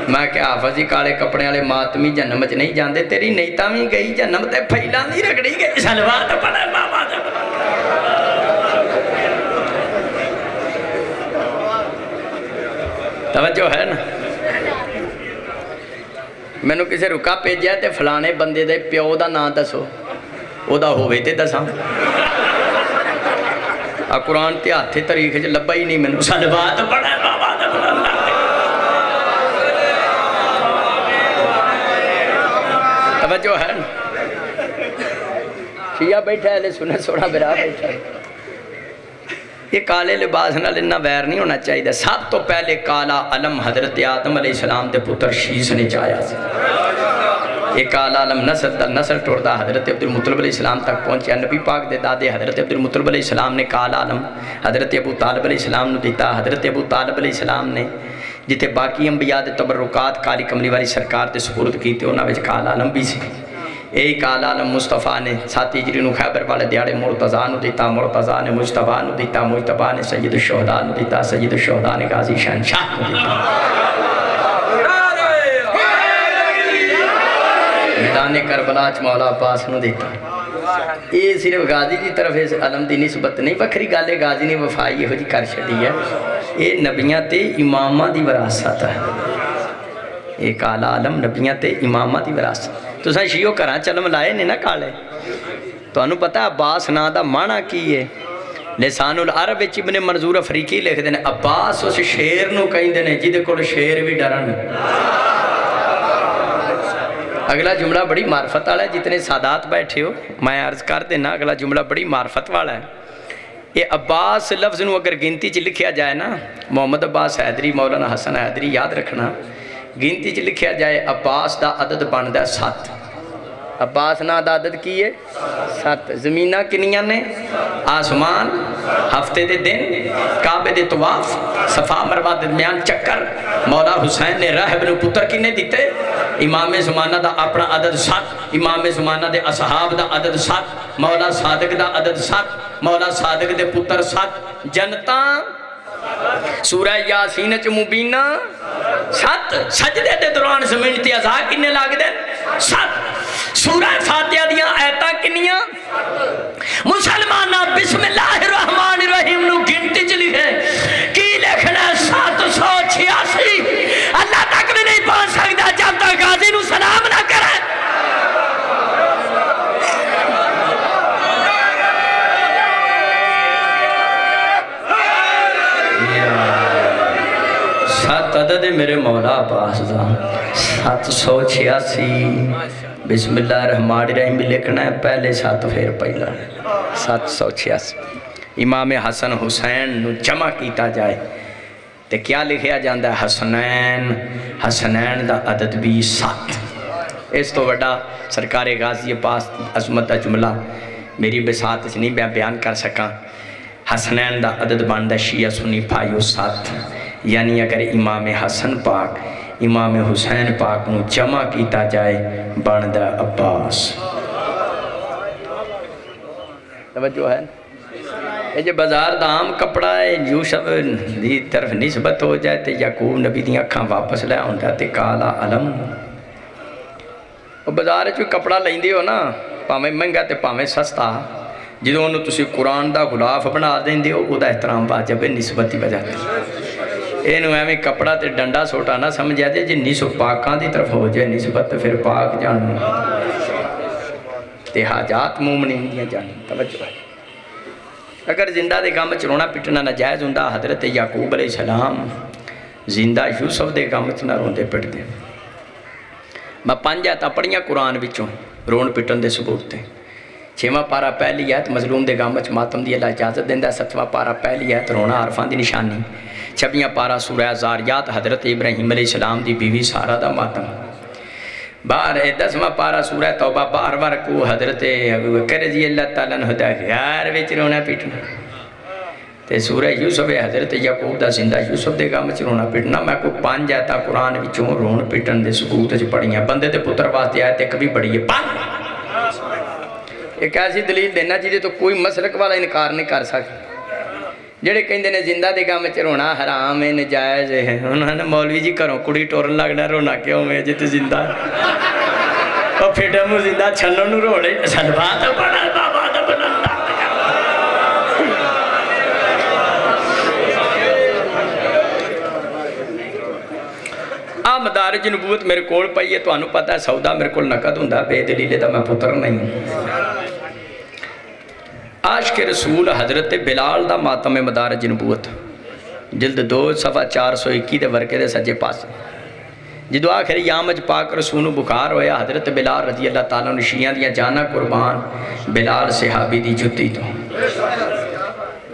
ਮੈਂ ਕਿਹਾ, ਹਾਫਜ਼ ਜੀ, ਕਾਲੇ ਕੱਪੜਿਆਂ ਵਾਲੇ ਮਾਤਮੀ ਜਨਮ 'ਚ ਨਹੀਂ ਜਾਂਦੇ, ਤੇਰੀ ਨਹੀਂ ਤਾਂ ਵੀ ਗਈ, ਜਨਮ ਤੇ ਫੈਲਾਂ ਦੀ ਰਗੜੀ ਗਈ। ਸਲਵਾਤ ਪੜਾ ਬਾਬਾ ਦਾ ਤਵੱਜੋ ਹੈ ਨਾ? ਮੈਨੂੰ ਕਿਸੇ ਰੁਕਾ ਭੇਜਿਆ ਤੇ ਫਲਾਣੇ ਬੰਦੇ ਦੇ ਪਿਓ ਦਾ ਨਾਂ ਦੱਸੋ। ਉਹਦਾ ਹੋਵੇ ਤੇ ਦੱਸਾਂ। ਆ ਕੁਰਾਨ ਤੇ ਹੱਥੇ ਤਰੀਖ 'ਚ ਲੱਭਾ ਹੀ ਨਹੀਂ ਮੈਨੂੰ ਸਲਵਾਤ ਪੜਾ ਬਾਬਾ ਦਾ ਤਵੱਜੋ ਹੈ ਸ਼ੀਆ ਬੈਠਾ ਹੈ ਲੈ ਸੁਨੇ ਸੋੜਾ ਬਿਰਾ ਬੈਠਾ ਇਹ ਕਾਲੇ ਲਿਬਾਸ ਨਾਲ ਇੰਨਾ ਵੈਰ ਨਹੀਂ ਹੋਣਾ ਚਾਹੀਦਾ ਸਭ ਤੋਂ ਪਹਿਲੇ ਕਾਲਾ ਅਲਮ ایک آل عالم نسل تل نسل ٹوردہ حضرت عبد المطلب علیہ السلام تک پہنچیا۔ نبی پاک دے دادے حضرت عبد المطلب علیہ السلام نے کال عالم حضرت ابو طالب علیہ السلام نے دیتا حضرت ابو طالب علیہ السلام نے جتے باقی انبیاء دے تبرکات کالی کملی والی سرکار دے سکورت کی تے انہاں وچ کال عالم بھی سی۔ ایک آل عالم مصطفیٰ نے ساتھی جرینو خیبر والے دیارے مرتضیٰ نو دیتا مرتضیٰ نے مجتبہ نو دیتا مجتبہ نے سید الشہداء نو دیتا سید الشہداء نے غازی شہنشاہ نو دیتا میدان کربلا چ مولا پاس نو دیتا یہ صرف غازی دی طرف اس علم دی نسبت نہیں بکھری گل غازی نے وفائی ہو جی کر چھڈی ہے۔ یہ نبیاں تے اماماں دی وراثت ہے۔ یہ کالا علم نبیاں تے اماماں دی وراثت۔ تو تساں شیعو کراں چلم لائے نے نا کالے؟ تو انہوں پتا ہے عباس نا دا مانا کی ہے؟ لسان العرب وچ ابن منظور افریقی لکھدے نے، عباس اس شیر نو کہندے نے جے دے کول شیر وی ڈرن۔ اگلا جملہ بڑی معرفت والا ہے، جتنے سادات بیٹھے ہو، میں عرض کر دینا، اگلا جملہ بڑی معرفت والا ہے۔ یہ عباس لفظ نو اگر گنتی چ لکھیا جائے نا، محمد عباس حیدری، مولانا حسن حیدری، یاد رکھنا۔ گنتی چ لکھیا جائے، عباس دا عدد بنتا ہے سات۔ عباس نہ عدادت کیے ساتھ زمینہ کنیاں نے؟ آسمان، ہفتے دے دن، کعبے دے تواف صفا مروہ درمیان چکر۔ مولا حسین نے رہ نے پتر کی نے دیتے؟ امام زمانہ دا اپنا عدد ساتھ امام زمانہ دے اصحاب دا عدد ساتھ مولا صادق دا عدد ساتھ مولا صادق دے پتر ساتھ جنتاں، سورہ یاسین چ مبینہ، سات۔ سجدے دے دوران زمین تے ازا کنے لگ دے؟ سات۔ سورہ فاتحہ دیا ایتا کنیا مسلمانہ بسم اللہ الرحمن الرحیم نو گنتی چلی ہے۔ کی لکھنا سات سو چھیاسی؟ اللہ تک بھی نہیں پہنچ سکتا جب تک غازی نو سلام نہ کرے۔ سات عدد میرے مولا پاس دا سات سو چھیاسی۔ بسم اللہ الرحمن الرحیم بھی لکھنا ہے پہلے ساتھ پھر پہلا سات سو چھیاسی امام حسن حسین نو جمع کیتا جائے تے کیا لکھیا جاندہ ہے حسنین حسنین دا عدد بھی سات اس تو بڑا سرکار غازی پاس عظمت جملہ میری بسات اس نہیں میں بیان کر سکا حسنین دا عدد باندہ شیعہ سنی پھائیو سات یعنی اگر امام حسن پاک امام حسین پاک نو جمع کیتا جائے باندہ عباس۔ توجہ ہے۔ یہ جو بازار دا عام کپڑا ہے، جو شب دی طرف نسبت ہو جائے تے یعقوب نبی دی اکھاں واپس لے ہوندا تے کالا علم۔ وہ بازار جو کپڑا لیندے ہو نا، پاویں مہنگا تے پاویں سستا۔ جدوں انہوں تسی قرآن دا غلاف بنا دیندے ہو، او دا احترام واجب ہے، نسبت ہی وجہ اے نو ایویں کپڑا تے ڈنڈا سوٹا نہ سمجھا دے جی نیسو پاکاں دی طرف ہو جائے نسبت پھر پاک جان تے حاجات مومنی دیا جان توجہ ہے اگر زندہ دے گام چرونا پٹنا نجائز ہوندا حضرت یعقوب علیہ السلام زندہ یوسف دے گام چ نہ روندے پٹ دے میں پنج آیت پڑھیاں قرآن وچوں رون پٹن دے ثبوت تے چھواں پارا پہلی آیت مظلوم دے گام وچ ماتم دی اللہ اجازت دیندا ستواں پارا پہلی آیت رونا عرفان دی نشانی چھبیاں پارا سورہ زاریات حضرت ابراہیم علیہ السلام دی بیوی سارا دا ماتم بار دسواں پارا سورہ توبہ بار بار کو حضرت ابو بکر رضی اللہ تعالیٰ نے ہوتا غیر وچ رونا پیٹنا تے سورہ یوسف حضرت یعقوب دا زندہ یوسف دے گا مچ رونا پیٹنا میں کو پانچ آتا قرآن وچوں رون پیٹن دے ثبوت وچ پڑھیاں بندے تے پتر واسطے آئے تے کبھی پڑھی ہے پانچ ایک ایسی دلیل دینا جی تو کوئی مسلک والا انکار نہیں کر سکتا جڑے کہندے نے زندہ دے گام وچ رونا حرام ہے نجائز ہے انہوں نے مولوی جی کروں کڑی ٹورن لگنا رونا کیوں میں جت زندہ اور پھر مو زندہ چھنوں نو روڑے سلوا تو بڑا بابا تو بلندا آ مدارج نبوت میرے کول پئی ہے تانوں پتہ ہے سودا میرے کول نقد ہوندا بے دلیل دا میں پتر نہیں عاشق رسول حضرت بلال دا ماتم مدارج نبوت۔ جلد دو صفحہ چار سو اکی دے ورکے دے سجے پاس جدو آخر یامج پاک رسول بخار ہویا، حضرت بلال رضی اللہ تعالیٰ نے شیعہ دیا جانا قربان بلال صحابی دی جتی تو۔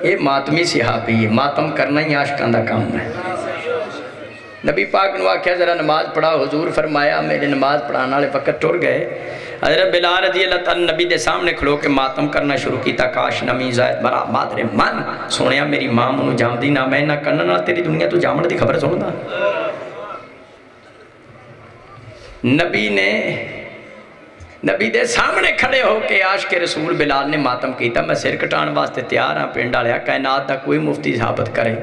یہ ماتمی صحابی ہے، ماتم کرنا ہی عاشقان دا کام ہے۔ نبی پاک نے آخیا ذرا نماز پڑھا، حضور فرمایا، میرے نماز پڑھانا والے وقت ٹر گئے۔ حضرت بلال رضی اللہ تعالی نبی دے سامنے کھلو کے ماتم کرنا شروع کیتا، کاش نمی زائد مرا، مادر من، سونیا میری ماں منو جام دی نہ، میں نہ کرنا نہ تیری دنیا تو جامن دی خبر سن نبی نے، نبی دے سامنے کھڑے ہو کے عاشق رسول بلال نے ماتم کیتا، میں سر کٹان واسطے تیار ہاں پنڈ والیا کائنات دا کوئی مفتی ثابت کرے۔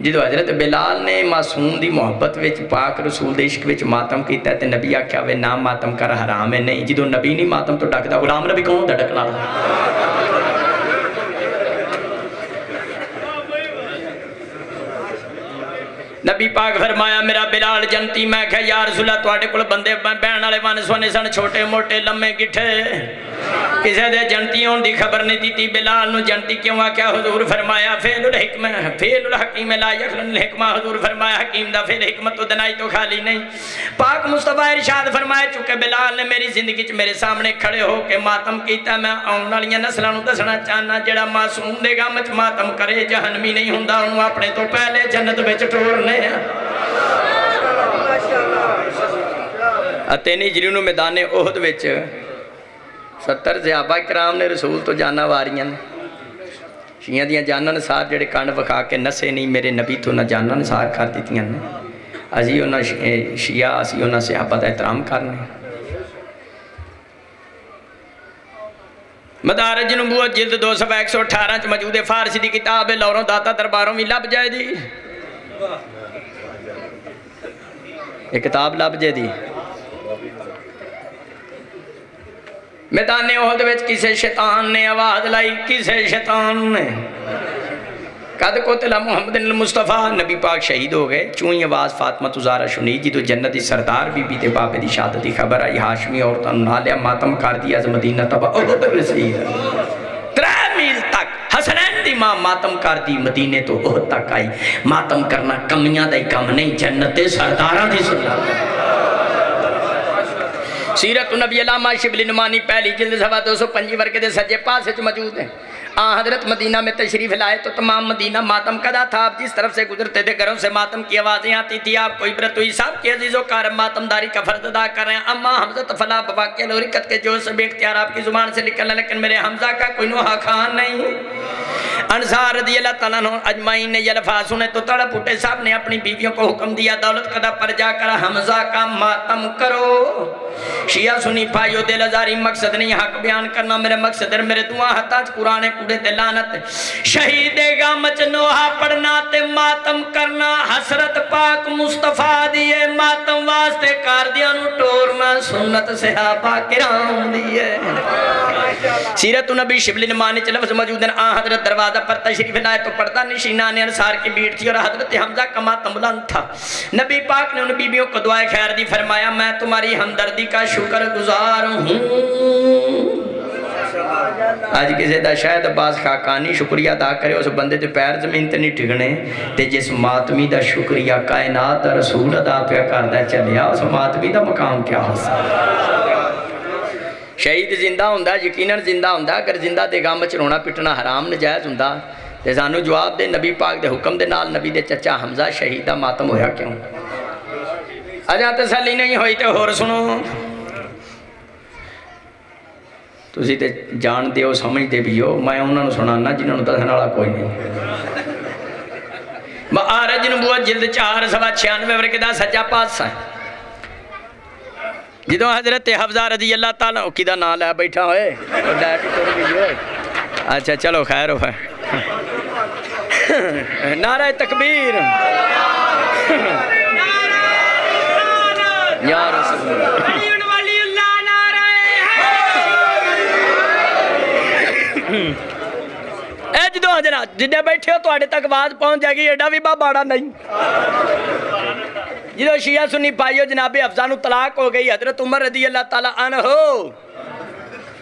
جدو حضرت بلال نے معصوم دی محبت وچ پاک رسول دے عشق وچ ماتم کیتا ہے تے نبی آکھیا وے نام ماتم کر حرام ہے نہیں جدو نبی نہیں ماتم تو ڈکدا غلام نبی کون دا ڈکنا نبی پاک فرمایا، میرا بلال جنتی، میں کہا، یا رسول اللہ، تواڈے کول بندے بہن والے ون سونے سن، چھوٹے موٹے لمے گٹھے۔ کسے دے جنتی ہون دی خبر نہیں دیتی بلال نو جنتی کیوں آکیا حضور فرمایا، فیل الحکمہ، فیل الحکیم لا یخلن الحکمہ۔ حضور فرمایا، حکیم دا فیل حکمت تو دنائی تو خالی نہیں۔ پاک مصطفیٰ ارشاد فرمایا، چونکہ بلال نے میری زندگی چ میرے سامنے کھڑے ہو کے ماتم کیتا، میں آن والیاں نسلاں نو دسنا چاہنا، جڑا معصوم دے گا مچ ماتم کرے، جہنمی نہیں ہوندا، انہوں اپنے تو پہلے جنت وچ ٹورنے ہیں اتینی جنہوں میدان احد وچ ستر زیابہ کرام نے رسول تو جانا واریاں نے شیعہ دیاں جانا نسار جڑے کانڈ وکھا کے نسے نہیں میرے نبی تو نہ جانا نسار کر دیتیاں نے ازی انہاں شیعہ اسی انہاں صحابہ دا احترام کرنے مدارج نبوت جلد دو صفحہ ایک سو اٹھارہ چ موجود فارسی دی کتاب ہے لوروں داتا درباروں میں لب جائے دی یہ کتاب لب جائے دی۔ میدان احد وچ کسے شیطان نے آواز لائی، کسے شیطان نے۔ قد قتل محمد المصطفیٰ، نبی پاک شہید ہو گئے۔ چونہی آواز فاطمہ تزارہ شنی جی تو جنتی سردار بی بی تے باپے دی شہادتی خبر آئی، ہاشمی عورتاں نالیا ماتم کر دیا از مدینہ تبا احد رسید ترہ میل تک حسنین دی ماں ماتم کر دی، مدینے تو وہ تک آئی۔ ماتم کرنا کمیاں دائی کم نہیں، جنت سرداراں دی سردار سیرت نبی علامہ شبلی نمانی پہلی جلد سوا دو سو پنجی ورکے دے سجے پاس سے موجود ہیں۔ آن حضرت مدینہ میں تشریف لائے تو تمام مدینہ ماتم کدا تھا آپ جس طرف سے گزرتے تھے گھروں سے ماتم کی آوازیں آتی تھی آپ کو عبرت ہوئی۔ صاحب کے عزیز و کارم ماتم داری کا فرض ادا کر رہے ہیں۔ اما حمزت فلا بفا کے لورکت کے جو سب اختیار آپ کی زبان سے نکلنا، لیکن میرے حمزہ کا کوئی نوحہ خان نہیں۔ انصار رضی اللہ تعالیٰ عنہ اجمعین نے یہ لفاظ سنے تو تڑا پوٹے صاحب نے اپنی بیویوں کو حکم دیا، دولت قدہ پر جا کر حمزہ کا ماتم کرو۔ شیعہ سنی پائیو، دل ازاری مقصد نہیں، حق بیان کرنا میرے مقصد ہے، میرے دعا حتاج قرآن کوڑے دلانت شہید گا مچنوہا پڑھنا تے ماتم کرنا، حسرت پاک مصطفیٰ دیئے ماتم واسطے کار دیا نو ٹورنا، سنت صحابہ کرام دیئے سیرت نبی شبلی نمانی چلے لفظ موجود ہیں، آن حضرت درواز دروازہ پر تشریف لائے تو پردہ نشینان انسار کی بیٹ تھی اور حضرت حمزہ کما تملان تھا۔ نبی پاک نے ان بیبیوں کو دعائے خیر دی، فرمایا، میں تمہاری ہمدردی کا شکر گزار ہوں۔ آج کسی دا شاید باز خاکانی شکریہ دا کرے، اس بندے تے پیر زمین تے نہیں ٹھگنے، تے جس ماتمی دا شکریہ کائنات دا رسول ادا پیا کردہ چلیا، اس ماتمی دا مقام کیا ہو؟ سکتا شہید زندہ ہوں یقیناً زندہ ہوں اگر زندہ دے گام چرونا پٹنا حرام نجائز ہوں تے سانو جواب دے نبی پاک دے حکم دے نال نبی دے چچا حمزہ شہیدہ ماتم ہویا کیوں اجا تسلی نہیں ہوئی تے ہور سنو تسی تے جان دے ہو سمجھ دے بھی ہو میں انہوں نے سنانا جنہوں نے دسنا والا کوئی نہیں معارج نبوت جلد چار سوا چھیانوے ورکدہ سچا پاس ہیں جدو حضرت حفظہ رضی اللہ تعالیٰ کی دا نال ہے بیٹھا ہوئے اچھا چلو خیر ہو نعرہ تکبیر یا رسول اللہ اے جدو حضرت جدے بیٹھے ہو تو آڑے تک باز پہنچ جائے گی ایڈا بھی با باڑا نہیں جدو شیعہ سنی پائیو جناب افزانو طلاق ہو گئی حضرت عمر رضی اللہ تعالیٰ عنہ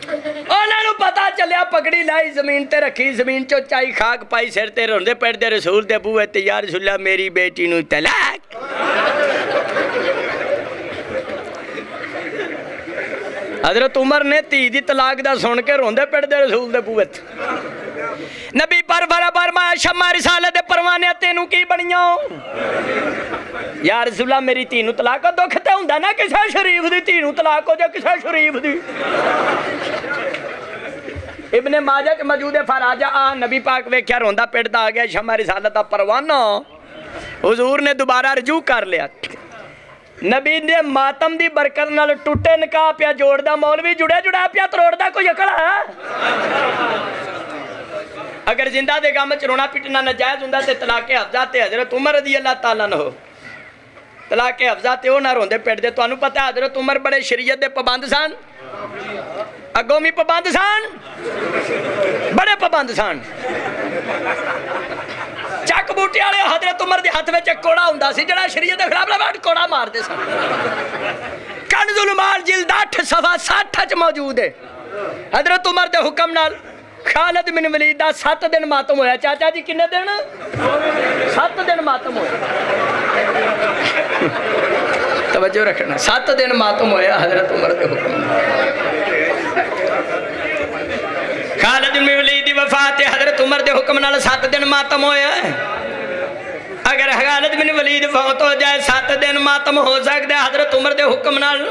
انہوں نے پتا چلیا پکڑی لائی زمین تے رکھی زمین چو چائی خاک پائی سر تے روندے پیڑ دے رسول دے بوے تے یا رسول اللہ میری بیٹی نو طلاق حضرت عمر نے تی دی طلاق دا سن کے روندے پیڑ دے رسول دے بوے نبی پر بھرا بھر شمع رسالت پروانے تینوں کی بنیاں؟ یا رسول اللہ، میری تینوں طلاق کو دکھتے ہوں نا، کسے شریف دی تینوں طلاق کو جا کسے شریف دی؟ ابن ماجہ کے موجود فراجہ، آ نبی پاک وے کیا روندہ پیڑتا آ گیا، شمع رسالت پروانہ۔ حضور نے دوبارہ رجوع کر لیا۔ نبی نے ماتم دی برکت نال ٹوٹے نکاح پیا، جوڑ دا، مولوی جڑے جڑا پیا، تروڑ دا، کوئی اکڑا ہے؟ اگر زندہ دے گا مچ رونا پٹنا نجائز ہوں تے طلاق حفظہ تے حضرت عمر رضی اللہ تعالیٰ نہ ہو طلاق حفظہ تے ہو نہ روندے پیٹ دے تو انو پتہ ہے حضرت عمر بڑے شریعت دے پابند سان اگومی پابند سان بڑے پابند سان چک بوٹی والے حضرت عمر دے ہاتھ وچ کوڑا ہوندا سی، جڑا شریعت دے خلاف لباٹ کوڑا مار دے سن۔ کنز المال جلد 8 صفحہ 60 وچ موجود ہے۔ حضرت عمر دے حکم نال خالد من ولید دا سات دن ماتم ہویا چاچا جی کنے دن سات دن ماتم ہویا توجہ رکھنا سات دن ماتم ہویا حضرت عمر دے حکم خالد من ولید وفات حضرت عمر دے حکم نال سات دن ماتم ہویا اگر خالد بن ولید فوت ہو جائے سات دن ماتم ہو سکتے حضرت عمر دے حکم نال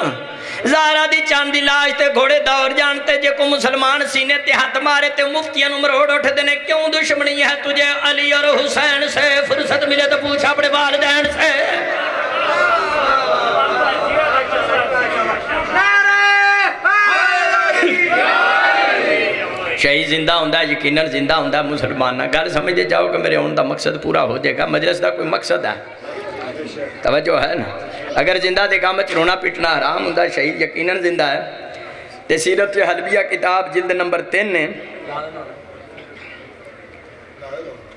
زارا دی چاند دی لاش تے گھوڑے دور جانتے جے کو مسلمان سینے تے ہاتھ مارے تے مفتیاں نمر اڑ اٹھ دینے کیوں دشمنی ہے تجھے علی اور حسین سے فرصت ملے تو پوچھا اپنے والدین سے شہید زندہ ہوندہ یقیناً زندہ ہوندہ مسلمانہ گل سمجھے جاؤ کہ میرے ہوندہ مقصد پورا ہو جائے گا۔ مجلس دا کوئی مقصد ہے؟ توجہ ہے نا؟ اگر زندہ دے گا مچ رونا پٹنا حرام ہوں شہید یقیناً زندہ ہے۔ تے سیرت حلبیہ کتاب جلد نمبر تین نے۔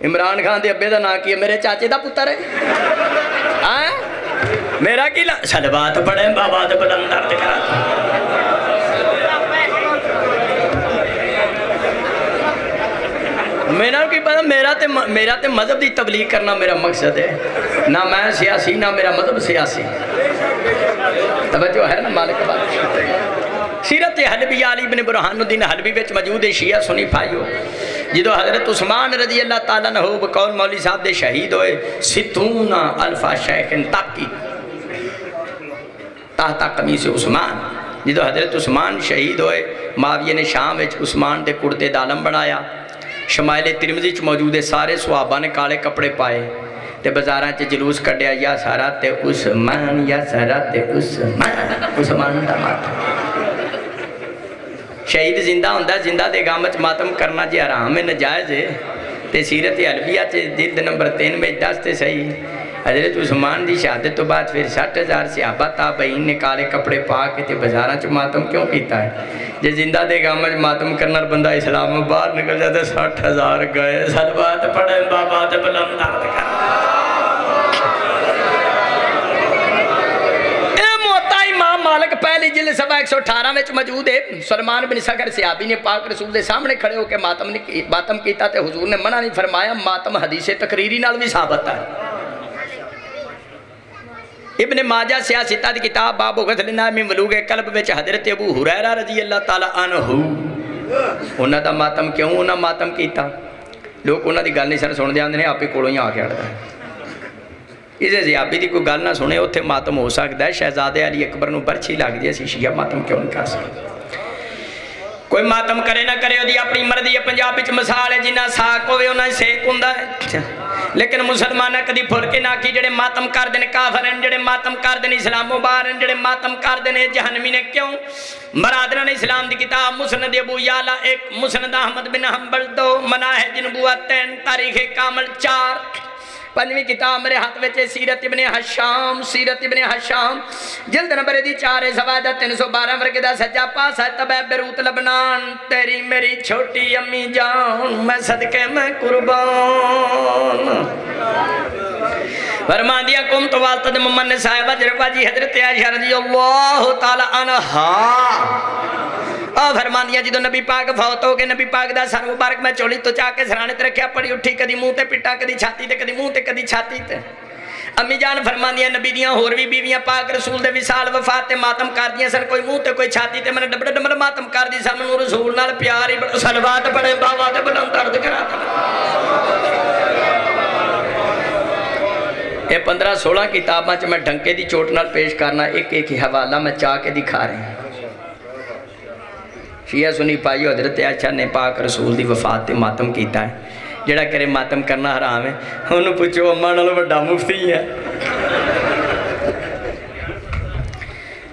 عمران خان دے ابے دا نا کیا میرے چاچے دا پتر ہے۔ آئے میرا کی لا سلوات پڑھیں، بابا دے بلندر دکھا میرا کی پتا، میرا تے میرا تے مذہب دی تبلیغ کرنا میرا مقصد ہے۔ نہ میں سیاسی، نہ میرا مذہب سیاسی۔ توجہ ہے نا مالک بات۔ سیرت حلبی علی بن برحان الدین حلبی بچ موجود ہے شیعہ سنی پھائیو جدو حضرت عثمان رضی اللہ تعالیٰ نے ہو بقول مولی صاحب دے شہید ہوئے، ستون الفا شیخ تاکی۔ تحتا قمیس عثمان۔ جدو حضرت عثمان شہید ہوئے، معاویہ نے شام وچ عثمان دے کڑتے دالم بنایا۔ شمائل ترمزی چ موجود سارے صحابہ نے کالے کپڑے پائے تے بزاراں چ جلوس کڈیا یا سارا تے عثمان یا سارا تے عثمان عثمان دا ماتم شہید زندہ ہوندہ زندہ دے گامت ماتم کرنا جی حرام ہے نجائز ہے تے سیرت علویہ چ جلد نمبر تین میں دس تے صحیح حضرت عثمان دی شہادت تو بعد پھر سٹھ ہزار صحابہ تابعین نے کالے کپڑے پا کے تے بازاراں چ ماتم کیوں کیتا ہے؟ جے زندہ دے گامت ماتم کرنا بندہ اسلام باہر نکل جاتے سٹھ ہزار گئے۔ سلوات پڑھیں بابا تے بلند درد کر۔ مالک پہلی جلد سبا ایک سو اٹھارہ میں موجود ہے۔ سلمان بن سکر صحابی نے پاک رسول دے سامنے کھڑے ہو کے ماتم نے ماتم کیتا تے حضور نے منع نہیں فرمایا، ماتم حدیث تقریری نال بھی ثابت ہے۔ ابن ماجہ سیاستہ دی کتاب باب و غزل نامی ملوگ قلب وچ حضرت ابو حریرہ رضی اللہ تعالیٰ عنہ۔ انہا دا ماتم کیوں انہا ماتم کیتا؟ لوگ انہا دی گل نہیں سن سن دے آندے ہیں آپ ہی کوڑوں ہی آکے اڑتا ہے اسے زیابی دی کوئی گل نہ سنے اتھے ماتم ہو سکتا ہے۔ شہزادے علی اکبر نو برچھی لگ دیا سی شیعہ ماتم کیوں نہیں کر سکتا کوئی ماتم کرے نہ کرے دی اپنی مردی پنجاب وچ مثال ہے جنہ ساک ہوئے، انہاں سیک ہوندا ہے۔ اچھا۔ لیکن مسلمانہ کدی پھر کے نہ کی، جڑے ماتم کر دینے کافر ہیں، جڑے ماتم کر دینے اسلام مبار ہیں، جڑے ماتم کر دینے جہنمی نے کیوں؟ مرادران اسلام دی کتاب مسند ابو یالا ایک مسند احمد بن حنبل دو مناہج جنبوہ تین، تاریخ کامل چار۔ پنجویں کتاب میرے ہاتھ وچے سیرت ابن حشام سیرت ابن حشام جلد نمبر دی چارے زوادہ تین سو بارہ ورگی دا سجا پاس ہے تبہ بیروت لبنان تیری میری چھوٹی امی جان میں صدقے میں قربان فرمان دیا کم تو والتد ممن صاحبہ جرفہ جی حضرت عائشہ رضی اللہ تعالی عنہ اور فرمان دیا جدو نبی پاک فوت ہو گئے نبی پاک دا سر مبارک میں چولی تو چاہ کے سرانے تے رکھیا پڑی اٹھی کدی منہ تے پٹا کدی چھاتی تے کدی منہ تے کدی چھاتی تے امی جان فرمان دیا نبی دیاں ہور بھی بیویاں پاک رسول دے وصال وفات تے ماتم کر دیا سر کوئی منہ تے کوئی چھاتی تے میں ڈبڑ ڈبڑ ماتم کر دی سر منو رسول نال پیاری بڑا سلوات بڑے باوا تے بلند درد کراتا یہ پندرہ سولہ کتاباں چ میں ڈھنکے دی چوٹ نال پیش کرنا ایک ایک ہی حوالہ میں چاہ کے دکھا رہے ہیں شیعہ سنی پائیو حضرت عائشہ نے پاک رسول دی وفات تے ماتم کیتا ہے جڑا کرے ماتم کرنا حرام ہے انہوں پوچھو اممہ نالو بڑا مفتی ہے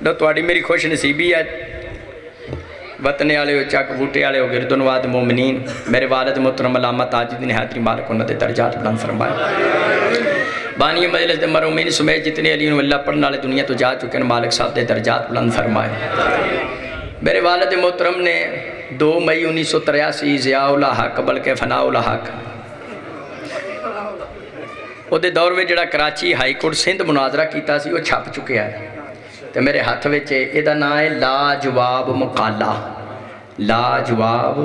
دو توڑی میری خوش نصیبی ہے وطنے آلے ہو چاک بوٹے آلے ہو گردن واد مومنین میرے والد محترم علامہ تاجدین حیاتری مالک انہوں نے درجات بلند فرمائے بانی مجلس دے مرومین سمیت جتنے علی اللہ پڑھنے والے دنیا تو جا چکے ہیں مالک صاحب دے درجات بلند فرمائے میرے والد محترم نے دو مئی انیس سو تریاسی، ضیاء الحق بلکہ فناء الحق وہ دے دور میں جڑا کراچی ہائی کورٹ سندھ مناظرہ کیتا سی وہ چھپ چکے ہیں تو میرے ہاتھ وچے ایدہ نا ہے لا جواب مقالہ۔ لا جواب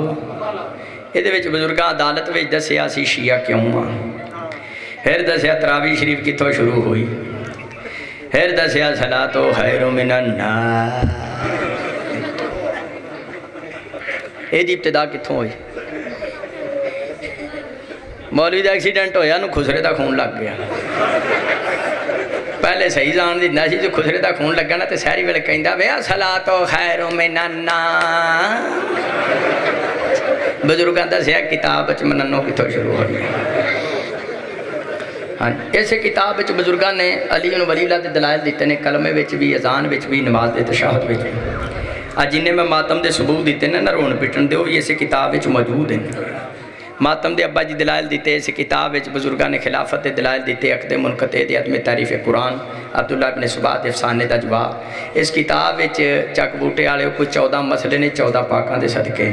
ایدے بزرگاں عدالت وچ دسیا سی، شیعہ کیوں ماں پھر دسیا تراوی شریف کی تو شروع ہوئی۔ پھر دسیا، صلاة خیر من النار اے دی ابتدا کتھوں ہوئی مولوی دا ایکسیڈنٹ ہویا نو خسرے دا خون لگ گیا پہلے صحیح جان دی ناسی جو خسرے دا خون لگا نا تے سہری ویلے کہندا ویا صلاۃ خیر من النار بزرگاں دا سیا کتاب وچ مننو کتھوں شروع ہوئی ہاں ایسے کتاب وچ بزرگاں نے علی بن ولی اللہ دے دلائل دیتے نے کلمے وچ بھی اذان وچ بھی نماز دے تشہد وچ بھی آج جنہیں میں ماتم دے ثبوت دیتے ہیں نہ رون پٹن دے وہ یہ سے ماتم دے ابا جی دلائل دیتے اس کتاب وچ بزرگان خلافت دے دلائل دیتے، عقد منقطع دے عدم تعریف قرآن۔ عبداللہ ابن سبات افسانے دا جواب۔ اس کتاب وچ چک بوٹے آلے کوئی چودہ مسئلے نے چودہ پاکاں دے صدقے۔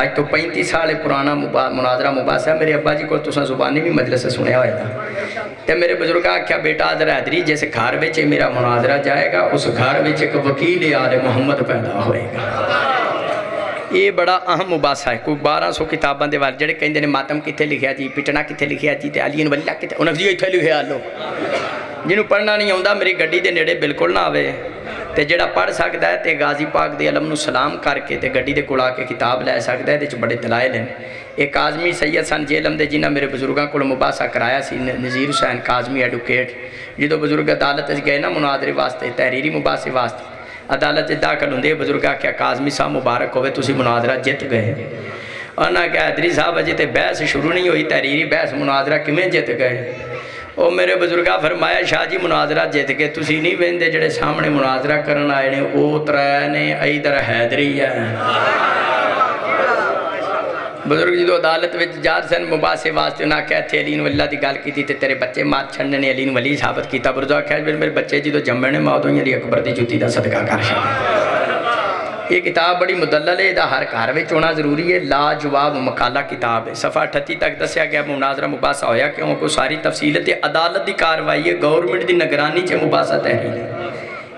آج تو پینتی سالے پرانا مناظرہ مباحثہ میرے ابا جی کو تو زبانی بھی مجلس سے سنے ہوئے تھا۔ تے میرے بزرگا کیا بیٹا ادھر حیدری جیسے گھر وچ میرا مناظرہ جائے گا، اس گھر وچ ایک وکیل آل محمد پیدا ہوئے گا۔ یہ بڑا اہم مباحثہ ہے کوئی بارہ سو کتاباں دے والے جڑے کہیں نے ماتم کتھے لکھیا جی پٹنا کتھے لکھیا جی تے علی ولی کتھے انہاں جی ایتھے لکھیا لو جنوں پڑھنا نہیں آوندا میری گڈی دے نیڑے بالکل نہ آوے تے جڑا پڑھ سکدا ہے تے غازی پاک دے علم نو سلام کر کے تے گڈی دے کول آ کے کتاب لے سکدا ہے تے بڑے دلائل ہیں ایک آزمی سید سن جیلم دے جنہ میرے بزرگاں کو مباحثہ کرایا سی نظیر حسین کازمی ایڈوکیٹ جدو بزرگ عدالت گئے نا مناظرے واسطے تحریری مباحثے واسطے عدالت داخل ہوں بزرگا کیا کازمی صاحب مبارک ہوئے تسی مناظرہ جت گئے انہاں کہا حیدری صاحب اجی تے بحث شروع نہیں ہوئی، تحریری بحث، مناظرہ کمیں جت گئے او میرے بزرگا فرمایا، شاہ جی مناظرہ جت کے تسی نہیں ویندے جڑے سامنے مناظرہ کرنا آئے نے، او ترائے نے ایدر حیدری ہے۔ بزرگ جدو عدالت وچ جار سن مباحثے واسطے انہاں کہتے علین واللہ دی گال کی تے تیرے بچے مار چھڑنے نے علین ولی ثابت کیتا برزا کہہ میرے بچے جدو جمعنے موت ہوئی علی اکبر دی جوتی دا صدقہ کر شاہ یہ کتاب بڑی مدلل ہے دا ہر کار وچ ہونا ضروری ہے لا جواب مقالہ کتاب ہے صفحہ 38 تک دسیا گیا مناظرہ مباحثہ ہویا کیوں کو ساری تفصیل تفصیلت عدالت دی کاروائی ہے گورنمنٹ دی نگرانی چ مباحثہ تحریر ہے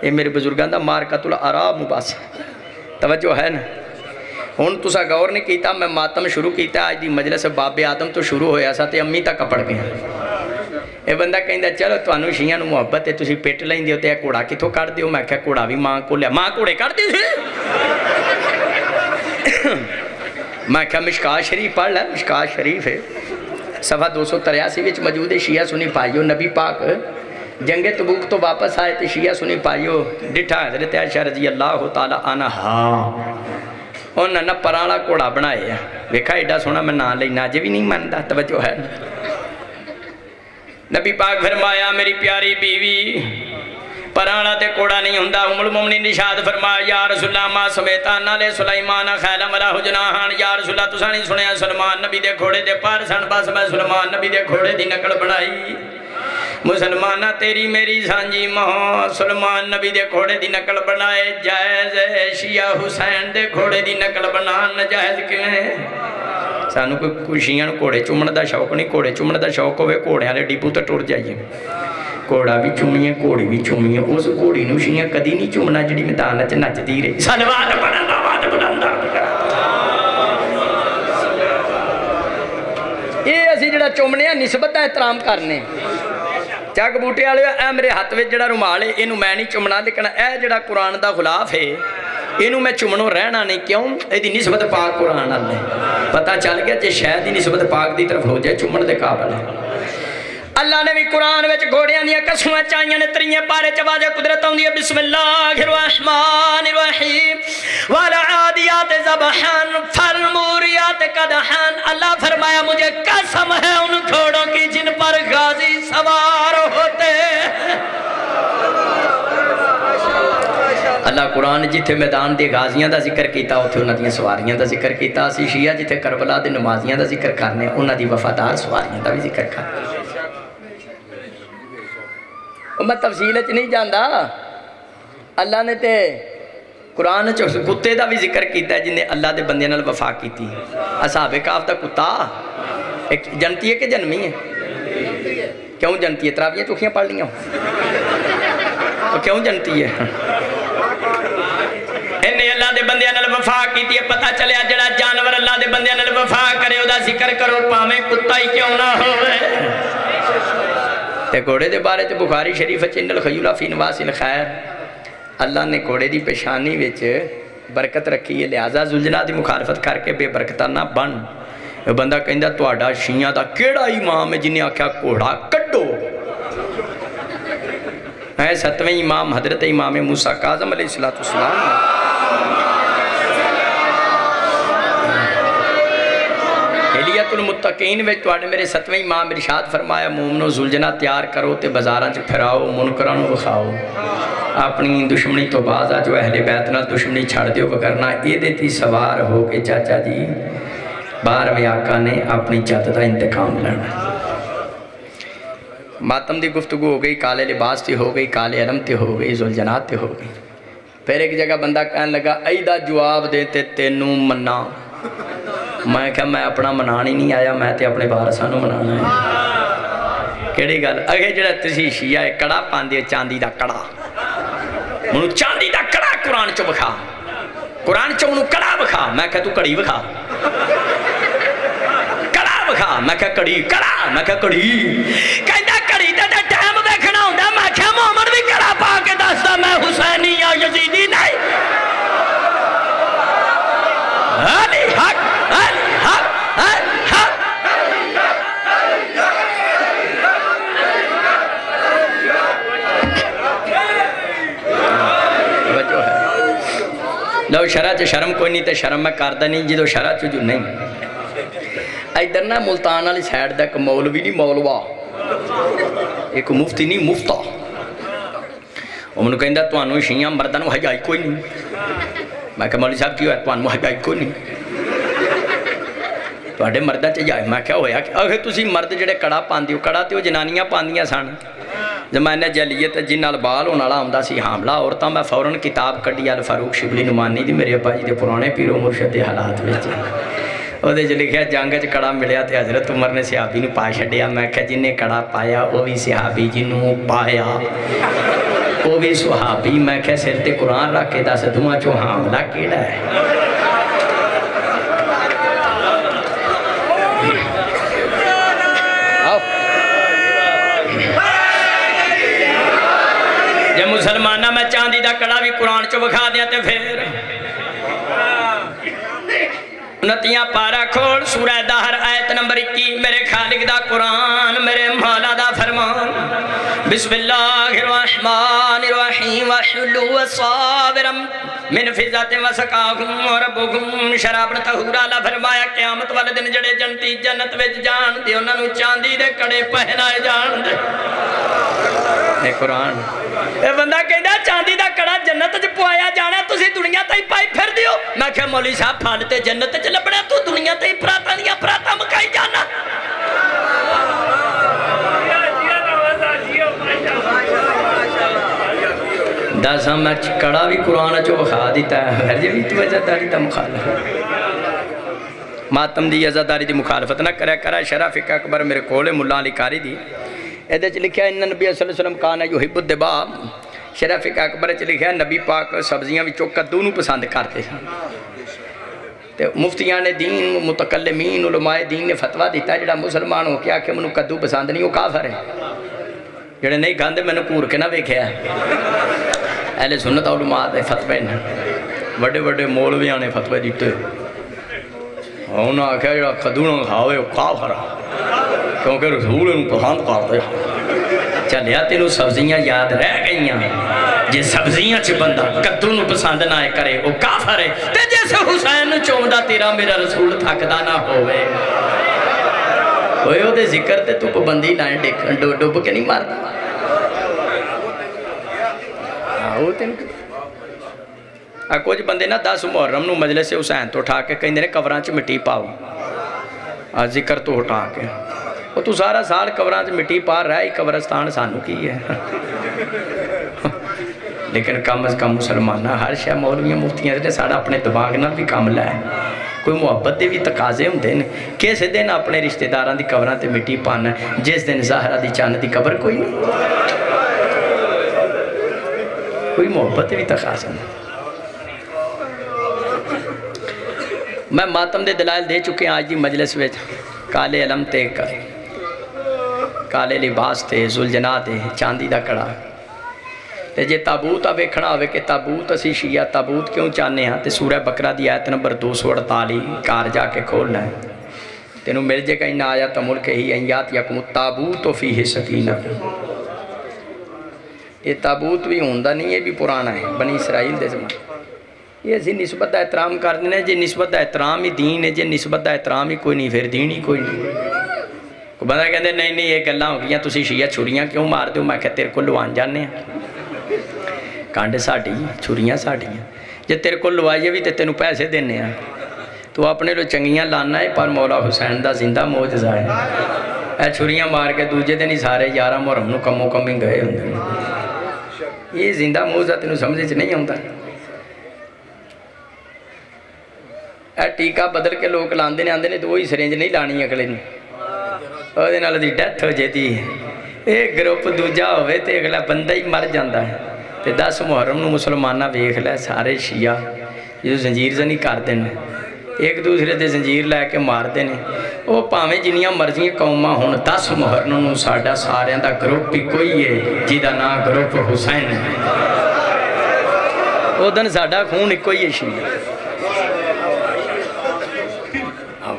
یہ میرے بزرگان دا مارکت العراب مباحثہ توجہ ہے نا ہون تسا گور نے کیتا، میں ماتم شروع کیتا آج دی مجلس باب آدم تو شروع ہویا سا امی تک کپڑ گیا اے بندہ کہیں دا چلو تو انو شیعہ نو محبت ہے، تسی پیٹ لائیں دیو تے اے کوڑا کی تو کر دیو میں کہا کوڑا بھی ماں کو لیا ماں کوڑے کر میں کہا مشکا شریف پڑھ لیا مشکا شریف ہے۔ صفحہ دو سو تریاسی وچ موجود ہے، شیعہ سنی پائیو، نبی پاک۔ جنگ تبوک تو واپس آئے تے شیعہ سنی پائیو۔ ڈٹھا حضرت عائشہ رضی اللہ تعالی عنہ۔ ہاں۔ انہوں نے پرانا کوڑا بنائے ہیں ویکھا ایڈا سونا میں نہ لینا جی بھی نہیں مانتا توجہ ہے نبی پاک فرمایا میری پیاری بیوی پرانا تے کوڑا نہیں ہوندا ام المومنین نشاد فرمایا یا رسول اللہ ما سمیتا نالے سلیمان خیل ملا حجناہان یا رسول اللہ تسا نہیں سنیا سلمان نبی دے کھوڑے دے پار سن بس میں سلمان نبی دے کھوڑے دی نقل بنائی مسلمانہ تیری میری سانجی مہو سلمان نبی دے کھوڑے دی نقل بنائے جائز ہے شیعہ حسین دے کھوڑے دی نقل بنان نجائز کیویں سانو کوئی شیعہ نو کوڑے چومن دا شوق نہیں کوڑے چومن دا شوق ہوئے کوڑے آلے ڈیپو تا ٹور جائیے کوڑا بھی چومیے کوڑی بھی چومیے اس کوڑی نو شیعہ کدی نہیں چومنا جڑی میں دانا چ نچ دی رہی سلوات بڑھنا وات بڑھنا یہ اسی جڑا چومنے ہیں نسبت احترام کرنے چک بوٹے والے اے میرے ہاتھ وچ جڑا رومال ہے اینو میں نہیں چمنا لیکن اے جڑا قرآن دا غلاف ہے اینو میں چمنوں رہنا نہیں کیوں اے دی نسبت پاک قرآن نال ہے پتہ چل گیا جے شاید دی نسبت پاک دی طرف ہو جائے چمن دے قابل ہے اللہ نے بھی قرآن وچ گھوڑیاں دیا قسماں چاہیاں نے تریے پارے چ قدرت ہوندی ہے بسم اللہ الرحمن الرحیم۔ والعادیات ذبحان فالموریات قدحان اللہ فرمایا، مجھے قسم ہے ان گھوڑوں کی جن پر غازی سوار ہوتے اللہ قرآن جتھے میدان دے غازیاں دا ذکر کیتا ہوتے انہاں دیاں سواریاں دا ذکر کیتا۔ اسی شیعہ جتھے کربلا دے نمازیاں دا ذکر کرنے، انہاں دی وفادار سواریاں دا بھی ذکر کرنے۔ میں تفصیل چ نہیں جاندا اللہ نے تے قرآن چ کتے دا بھی ذکر کیتا ہے جن نے اللہ دے بندے نال وفا کیتی اصحاب کاف دا کتا ایک جنتی ہے کہ جنمی ہے کیوں جنتی ہے تراویاں چوکھیاں پڑھ لیاں تو کیوں جنتی ہے انہیں اللہ دے بندے نال وفا کیتی ہے پتہ چلیا جڑا جانور اللہ دے بندے نال وفا کرے او دا ذکر کرو پاویں کتا ہی کیوں نہ ہوئے تے گھوڑے دے بارے تے بخاری شریف چند الخیولہ فی نواس الخیر۔ اللہ نے گھوڑے دی پیشانی وچ برکت رکھی ہے، لہذا زلجلہ دی مخالفت کر کے بے برکتہ نہ بن بندہ کہندہ تو آڈا شیعہ دا کیڑا امام ہے جنہیں آکھا کوڑا کٹو اے ستویں امام حضرت امام موسیٰ قاظم علیہ السلام حلیت المتقین وچ توڑے میرے ستویں امام ارشاد فرمایا، مومنو زلجنہ تیار کرو تے بزاران چ پھراؤ منکرانو بخاؤ اپنی دشمنی تو بازا جو اہل بیتنا دشمنی چھڑ دیو بگرنا اے دیتی سوار ہو کے چاچا جی بارویں آقا نے اپنی چاہتا انتقام لڑنا ماتم دی گفتگو ہو گئی، کالے لباس تی ہو گئی، کالے علم تی ہو گئی زلجنات تی ہو گئی۔ پھر ایک جگہ بندہ کہنے لگا، ایدہ جواب دیتے تینوں مننا میں کہا میں اپنا منانی نہیں آیا میں تے اپنے بارسانوں منانا ہے کیڑی گل اگے جڑا تسی شیعہ کڑا پاندے چاندی دا کڑا منو چاندی دا کڑا قرآن چو بکھا قرآن چو منو کڑا بکھا میں کہا تو کڑی بکھا کڑا بکھا میں کہا کڑی کڑا میں کہا کڑی کہتا کڑی تے تے ٹائم دیکھنا ہوندا میں کہا محمد بھی کڑا پا کے دستا میں حسینی یا یزیدی ਸ਼ਰ੍ਹਾਂ 'ਚ ਸ਼ਰਮ ਕੋਈ ਨਹੀਂ ਤੇ ਸ਼ਰਮ ਮੈਂ ਕਰਦਾ ਨਹੀਂ, ਜਦੋਂ ਸ਼ਰ੍ਹਾਂ 'ਚ ਜੂ ਨਹੀਂ। ਇਧਰ ਨਾ ਮੁਲਤਾਨ ਵਾਲੀ ਸਾਈਡ ਦਾ ਇੱਕ ਮੌਲਵੀ ਨਹੀਂ, ਮੌਲਵਾ। ਇੱਕ ਮੁਫਤੀ ਨਹੀਂ, ਮੁਫਤਾ। ਉਹ ਮੈਨੂੰ ਕਹਿੰਦਾ, ਤੁਹਾਨੂੰ ਸ਼ੀਆਂ ਮਰਦਾਂ ਨੂੰ ਹਜਾਈ ਕੋਈ ਨਹੀਂ। ਮੈਂ ਕਿਹਾ ਮੌਲੀ ਸਾਹਿਬ, ਕੀ ਹੋਇਆ? ਤੁਹਾਨੂੰ ਹਜਾਈ ਕੋਈ ਨਹੀਂ? ਤੁਹਾਡੇ ਮਰਦਾਂ 'ਚ ਜਾਇ ਮੈਂ ਕਿਹਾ, ਹੋਇਆ ਕਿ? ਅਖੇ ਤੁਸੀਂ ਮਰਦ ਜਿਹੜੇ ਕੜਾ ਪਾਉਂਦੇ ਹੋ, ਕੜਾ ਤੇ ਉਹ ਜਨਾਨੀਆਂ ਪਾਉਂਦੀਆਂ ਸਨ। ਜ਼ਮਾਨੇ ਜਲੀਅਤ ਜਿਨ ਨਾਲ ਬਾਲ ਹੋਣ ਵਾਲਾ ਹੁੰਦਾ ਸੀ ਹਾਮਲਾ ਔਰਤਾਂ ਮੈਂ ਫੌਰਨ ਕਿਤਾਬ ਕੱਢੀ ਅਲ ਫਾਰੂਕ ਸ਼ਿਬਲੀ ਨੁਮਾਨੀ ਦੀ ਮੇਰੇ ਅੱਬਾ ਜੀ ਦੇ ਪੁਰਾਣੇ ਪੀਰੋ ਮੁਰਸ਼ਦ ਦੇ ਹਾਲਾਤ ਵਿੱਚ ਉਹਦੇ 'ਚ ਲਿਖਿਆ ਜੰਗ 'ਚ ਕੜਾ ਮਿਲਿਆ ਤੇ ਹਜ਼ਰਤ ਉਮਰ ਨੇ ਸਿਹਾਬੀ ਨੂੰ ਪਾ ਛੱਡਿਆ ਮੈਂ ਕਿਹਾ ਜਿੰਨੇ ਕੜਾ ਪਾਇਆ ਉਹ ਵੀ ਸਿਹਾਬੀ ਜਿਹਨੂੰ ਪਾਇਆ ਉਹ ਵੀ ਸੁਹਾਬੀ ਮੈਂ ਕਿਹਾ ਸਿਰ ਤੇ ਕੁਰਾਨ ਰੱਖ ਕੇ ਦੱਸ ਦੂਆਂ ਚੋਂ ਹਾਮਲਾ ਕਿਹੜਾ ਹੈ مسلمانہ میں چاندی دا کڑا بھی قرآن چو بکھا دیا تے پھر۔ نتیاں پارا کھول، سورہ دہر، آیت نمبر اکی میرے خالق دا قرآن، میرے مالا دا فرمان۔ بسم اللہ الرحمن الرحیم وحلو وصابرم من فضات وسقاہم وربہم شراب طہورا اللہ فرمایا قیامت والدن جڑے جنتی جنت ویج جان دے انہاں چاندی دے کڑے پہنائے جان دے۔ اے قرآن۔ اے بندہ کہندا چاندی دا کڑا جنت جب پوایا جانا تسی دنیا تا ہی پائی پھر دیو۔ میں کہا مولی صاحب پھانتے جنت وچ لبنا دس میں کڑا بھی قرآن چو بخا دیتا ہے۔ ہر جب تو ازاداری دا مخالف ماتم دی ازاداری دی مخالفت نہ کرے کرا شرف اکبر میرے کولے ملا علی کاری دی۔ ایدے چ لکھیا ان نبی صلی اللہ علیہ وسلم کانا یحب الدبا شرف اکبر چ لکھیا نبی پاک سبزیاں وچوں کدو نو پسند کرتے سن تے مفتیان دین، متکلمین، علماء دین نے فتوہ دیتا ہے، جڑا مسلمان ہو کیا کہ منو کدو پسند نہیں، وہ کافر ہے۔ جڑے نہیں کھاندے میں نے کور کے نہ ویکھیا۔ ہے اہل سنت علماء دے فتوے نے بڑے بڑے مولویاں نے فتوے دیتے انہوں نے کہا جڑا قدونہ کھاوے وہ کافر کیونکہ رسول انہوں پسند کرتے چلیا تینوں سبزیاں یاد رہ گئیاں جے سبزیاں چھ بندہ کدو نو پسند نہ کرے وہ کافر ہے تے جیسے حسین چوندہ تیرا میرا رسول تھکدا نہ ہوئے ہوئے ہو دے ذکر تے تو پابندی لائن ڈیکھن ڈوب کے نہیں مارتا ہوتے ہیں کچھ بندے نا دس محرم نو مجلس حسین تو اٹھا کے کہیں دینے کوران چ مٹی پاؤ ذکر تو اٹھا کے وہ تو سارا سال کوران چ مٹی پا رہا ہے قبرستان سانو کی ہے لیکن کم از کم مسلمانہ ہر شہ مولویاں مفتیاں سے ساڑا اپنے دماغ نہ بھی کام لائے کوئی محبت دے بھی تقاضے ہوں دین کیسے دن اپنے رشتہ داران دی قبران تے مٹی پانا جس دن ظاہرہ دی چاند دی قبر کوئی نہیں کوئی محبت بھی تقاضا نہیں میں ماتم دے دلائل دے چکے ہیں آج دی مجلس ویچ کالے علم تے کر۔ کالے لباس تے زلجنا تے، چاندی دا کڑا۔ تے جے تابوت آوے کھڑا ہوئے کہ تابوت اسی شیعہ تابوت کیوں چاہنے ہیں؟ تے سورہ بکرہ دی آیت نمبر دو سو اڑتالی کار جا کے کھولنا ہے۔ تینوں مل جے کہیں نہ آیا تا ملک ہی انیات یکم تابوت فی ہی سکینہ۔ یہ تابوت بھی ہوندہ نہیں یہ بھی پرانا ہے بنی اسرائیل دے زمان یہ اسی نسبت دا احترام کر دینا ہے جی نسبت دا احترام ہی دین ہے جی نسبت دا احترام ہی کوئی نہیں پھر دین ہی کوئی نہیں کوئی بندہ کہتے نہیں نہیں یہ گلہ ہو گیا تسی شیعہ چھوڑیاں کیوں مار دو میں کہتے تیرے کو لوان جانے ہیں کانڈے ساڑھی ہیں چھوڑیاں ساڑھی ہیں جی تیرے کو لوائیے بھی تے تینوں پیسے دینے ہیں تو اپنے لو چنگیاں لانا ہے پر مولا حسین دا زندہ موجزہ ہے اے چھوڑیاں مار کے دوجہ دن ہی سارے یارہ مرم نو کمو کمی گئے ہوں یہ زندہ موجزہ تینوں سمجھے چھ نہیں ہوتا اے ٹیکا بدل کے لوگ لاندے نے آندے نے تو وہی سرینج نہیں لانی اگلے نے اور دے نال دی ڈیتھ ہو جاتی ہے ایک گروپ دوجا ہوئے تے اگلا بندہ ہی مر جاندا ہے تے دس محرم نو مسلمانہ ویکھ لے سارے شیعہ جو زنجیر زنی کر دین ایک دوسرے دے زنجیر لے کے مار دین وہ پاویں جنیاں مرضیاں قوماں ہون دس محرم نو ساڈا سارے دا گروپ ہی کوئی ہے جیدا نا گروپ حسین ہے وہ دن ساڈا خون ایک کوئی ہے شیعہ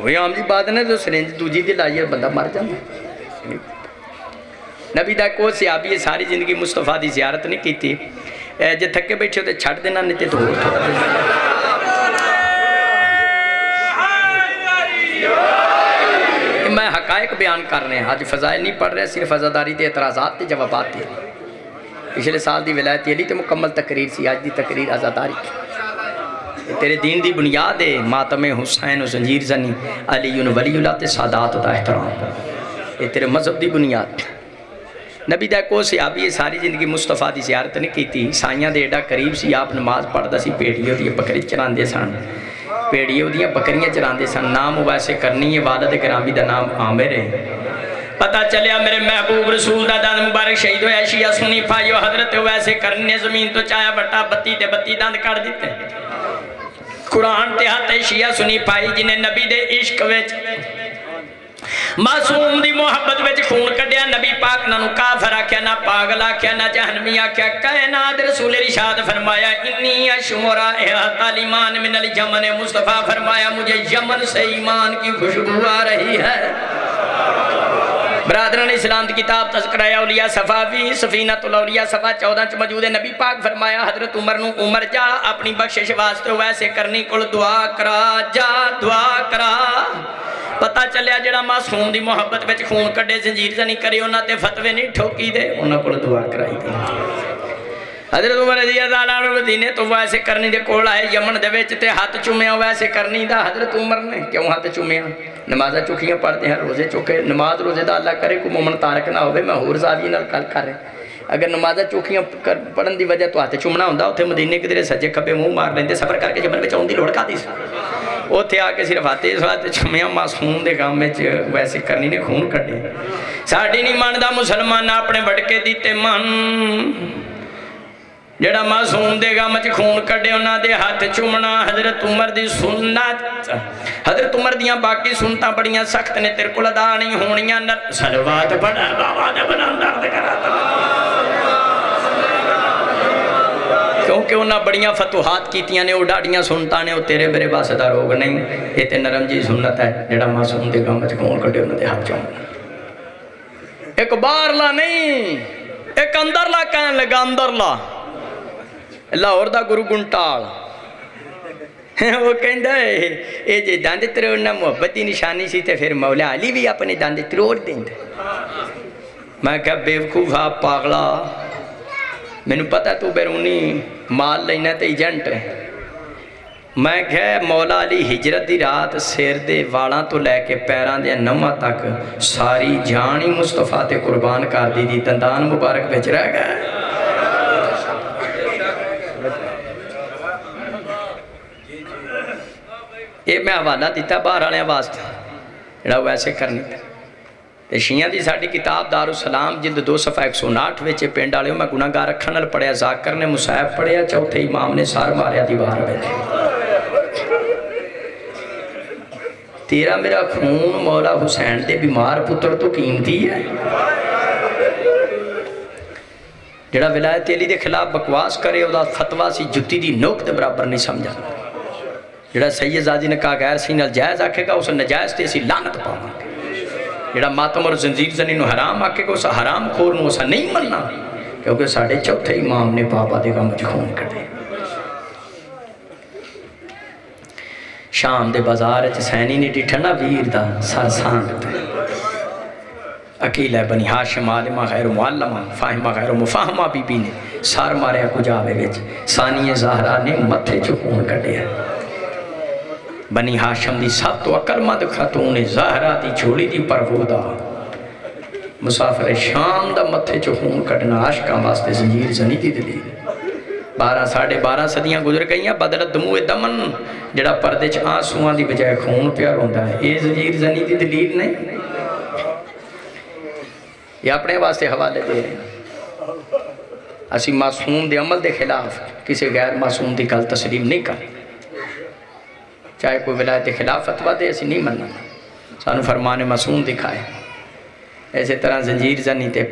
وہی عام جی بات ہے جو سرنج دوجی دی لائیے بندہ مر جانا نبی دا کو سیابی ہے ساری زندگی مصطفیٰ دی زیارت نہیں کی تھی جے تھکے بیٹھے ہوتے چھڑ دینا نہیں تے تو حقائق بیان کر رہے ہیں۔ آج فضائل نہیں پڑھ رہے، صرف ازاداری دے اعتراضات دے جوابات دے پچھلے سال دی ولایت علی تے مکمل تقریر سی، آج دی تقریر ازاداری کی۔ تیرے دین دی بنیاد ہے، ماتم حسین و زنجیر زنی علی ولی اللہ تے سادات دا احترام۔ یہ تیرے مذہب دی بنیاد۔ نبی دا کو صحابی ساری زندگی مصطفیٰ دی زیارت نہیں کی تھی سائیاں دے ایڈا قریب سی، آپ نماز پڑھ دا سی، پیڑیوں دی بکری چران دے سن۔ پیڑیوں دی بکریاں چراندے سن نام ویسے کرنی ہے والد گرامی دا نام عامر ہے پتہ چلیا میرے محبوب رسول دا دند مبارک شہید ہویا شیعہ سنی پائیو حضرت ویسے کرنے زمین تو چایا بٹا بتی تے بتی دند کر دیتے قرآن تے ہاتھ شیعہ سنی پائی جنہیں نبی دے عشق ویچ معصوم دی محبت وچ خون کڈیا، نبی پاک نہ کافر آکھیا، نہ پاگل آکھیا، نہ جہنمی آکھیا۔ کائنات رسول ارشاد فرمایا، انی اشمرا احت ایمان من الجمن. مصطفیٰ فرمایا، مجھے یمن سے ایمان کی خوشبو آ رہی ہے. برادران اسلام دی کتاب تذکرہ اولیاء صفاوی سفینت الاولیاء صفا چودہ چ موجود ہے۔ نبی پاک فرمایا، حضرت عمر نو، عمر جا، اپنی بخشش واسطے ویسے کرنی کل دعا کرا، جا، دعا کرا۔ پتہ چلیا جڑا معصوم دی محبت وچ خون کڈے زنجیر زنی کرے انہاں تے فتوی نہیں ٹھوکی دے انہاں کول دعا کرائی دے حضرت عمر رضی اللہ عنہ مدینے تو ویسے کرنی دے کول آئے یمن دے وچ تے ہاتھ چومیا ویسے کرنی دا حضرت عمر نے کیوں ہاتھ چومیا نمازہ چکیاں پڑھتے ہیں روزے چکے نماز روزے دا اللہ کرے کو مومن تارک نہ ہوئے میں ہور زاوی نال کل کر رہے اگر نمازہ چوکیاں پڑھن دی وجہ تو ہاتھ چومنا ہوندا اوتھے مدینے کدھر سجے کھبے منہ مار لیندے سفر کر کے جبل وچ اوندی لوڑ کاتی سی اوتھے آ کے صرف ہاتھ اس واسطے چومیاں معصوم دے کام وچ ویسے کرنی نے خون کڈے ساڈی نہیں مندا مسلمان اپنے وڈکے دیتے من جڑا معصوم دے گا مچ خون کڈے انہاں دے ہاتھ چومنا حضرت عمر دی سنت حضرت عمر دیاں باقی سنتاں بڑیاں سخت نے تیرے کول ادا نہیں ہونیاں سلوات پڑھا بابا دے بنا درد کرا کیونکہ انہاں بڑیاں فتوحات کیتیاں نے وہ ڈاڑیاں سنتاں نے وہ تیرے میرے باس دا روگ نہیں۔ یہ تے نرم جی سنت ہے، جڑا معصوم دے گا مچ خون کڈے انہاں دے ہاتھ چومنا ایک بارلا نہیں، ایک اندرلا کہن لگا، اندرلا۔ لاہور دا گرو گنٹال۔ وہ کہندا ہے، اے جے دند تروڑنا محبت دی نشانی سی تے پھر مولا علی بھی اپنے دند تروڑ دیندا میں کہا بیوقوفا پاگلا۔ مینوں پتہ تو بیرونی مال لینا تے ایجنٹ ہے میں کہا مولا علی ہجرت دی رات سیر دے والاں تو لے کے پیراں دے نمہ تک ساری جانی مصطفیٰ تے قربان کر دی دی دندان مبارک بچ رہ گئے یہ میں حوالہ دیتا باہر آنے واسطہ جڑا ویسے کرنی تھا تے شیعہ دی ساڑھی کتاب دار السلام جلد دو صفحہ ایک سو ناٹھ ویچے پینڈ آلے ہوں میں گناہ گاہ رکھن نل پڑھیا زاکر نے مسائب پڑھیا چوتھے امام نے سار ماریا دیوار بیٹھے تیرا میرا خون مولا حسین دے بیمار پتر تو قیمتی ہے جڑا ولایت علی دے خلاف بکواس کرے او دا فتوہ سی جتی دی نوک دے برابر نہیں سمجھا جڑا سید زادی نے کہا غیر سین الجائز آکھے جڑا ماتم اور زنزیر زنی نو حرام آکھے گا اسے حرام خور نو اسے نہیں مننا کیونکہ ساڑھے چوتھے امام نے پاپا دے گا مجھ خون کر دے شام دے بازار سینی نے ڈیٹھنا ویر دا سر سانگ دے اکیلہ بنی ہاشم عالمہ غیر معلمہ فاہمہ غیر مفاہمہ بی بی نے سار ماریا کو جاوے ویچ زہرہ نے متھے چکون کٹے ہیں بنی ہاشم دی سب تو اکل مد خاتون زہرہ دی چھوڑی دی پرودا مسافر شام دا متھے چکون کٹنا عشقہ واسطے زنجیر زنی دی دلیل۔ بارہ، ساڑھے بارہ صدیاں گزر گئی ہیں بدلت دموع دمن، جڑا پردے چ آنسوان دی بجائے خون پیار ہوتا ہے۔ یہ زنجیر زنی دی دلیل نہیں؟ یہ اپنے واسطے حوالے دے رہے ہیں۔ اسی معصوم دے عمل دے خلاف کسی غیر معصوم دی کل تسلیم نہیں کر چاہے کوئی ولایت خلاف فتوہ دے اسی نہیں مننا۔ سانو فرمان معصوم دکھائے۔ ایسے طرح زنجیر زنی تے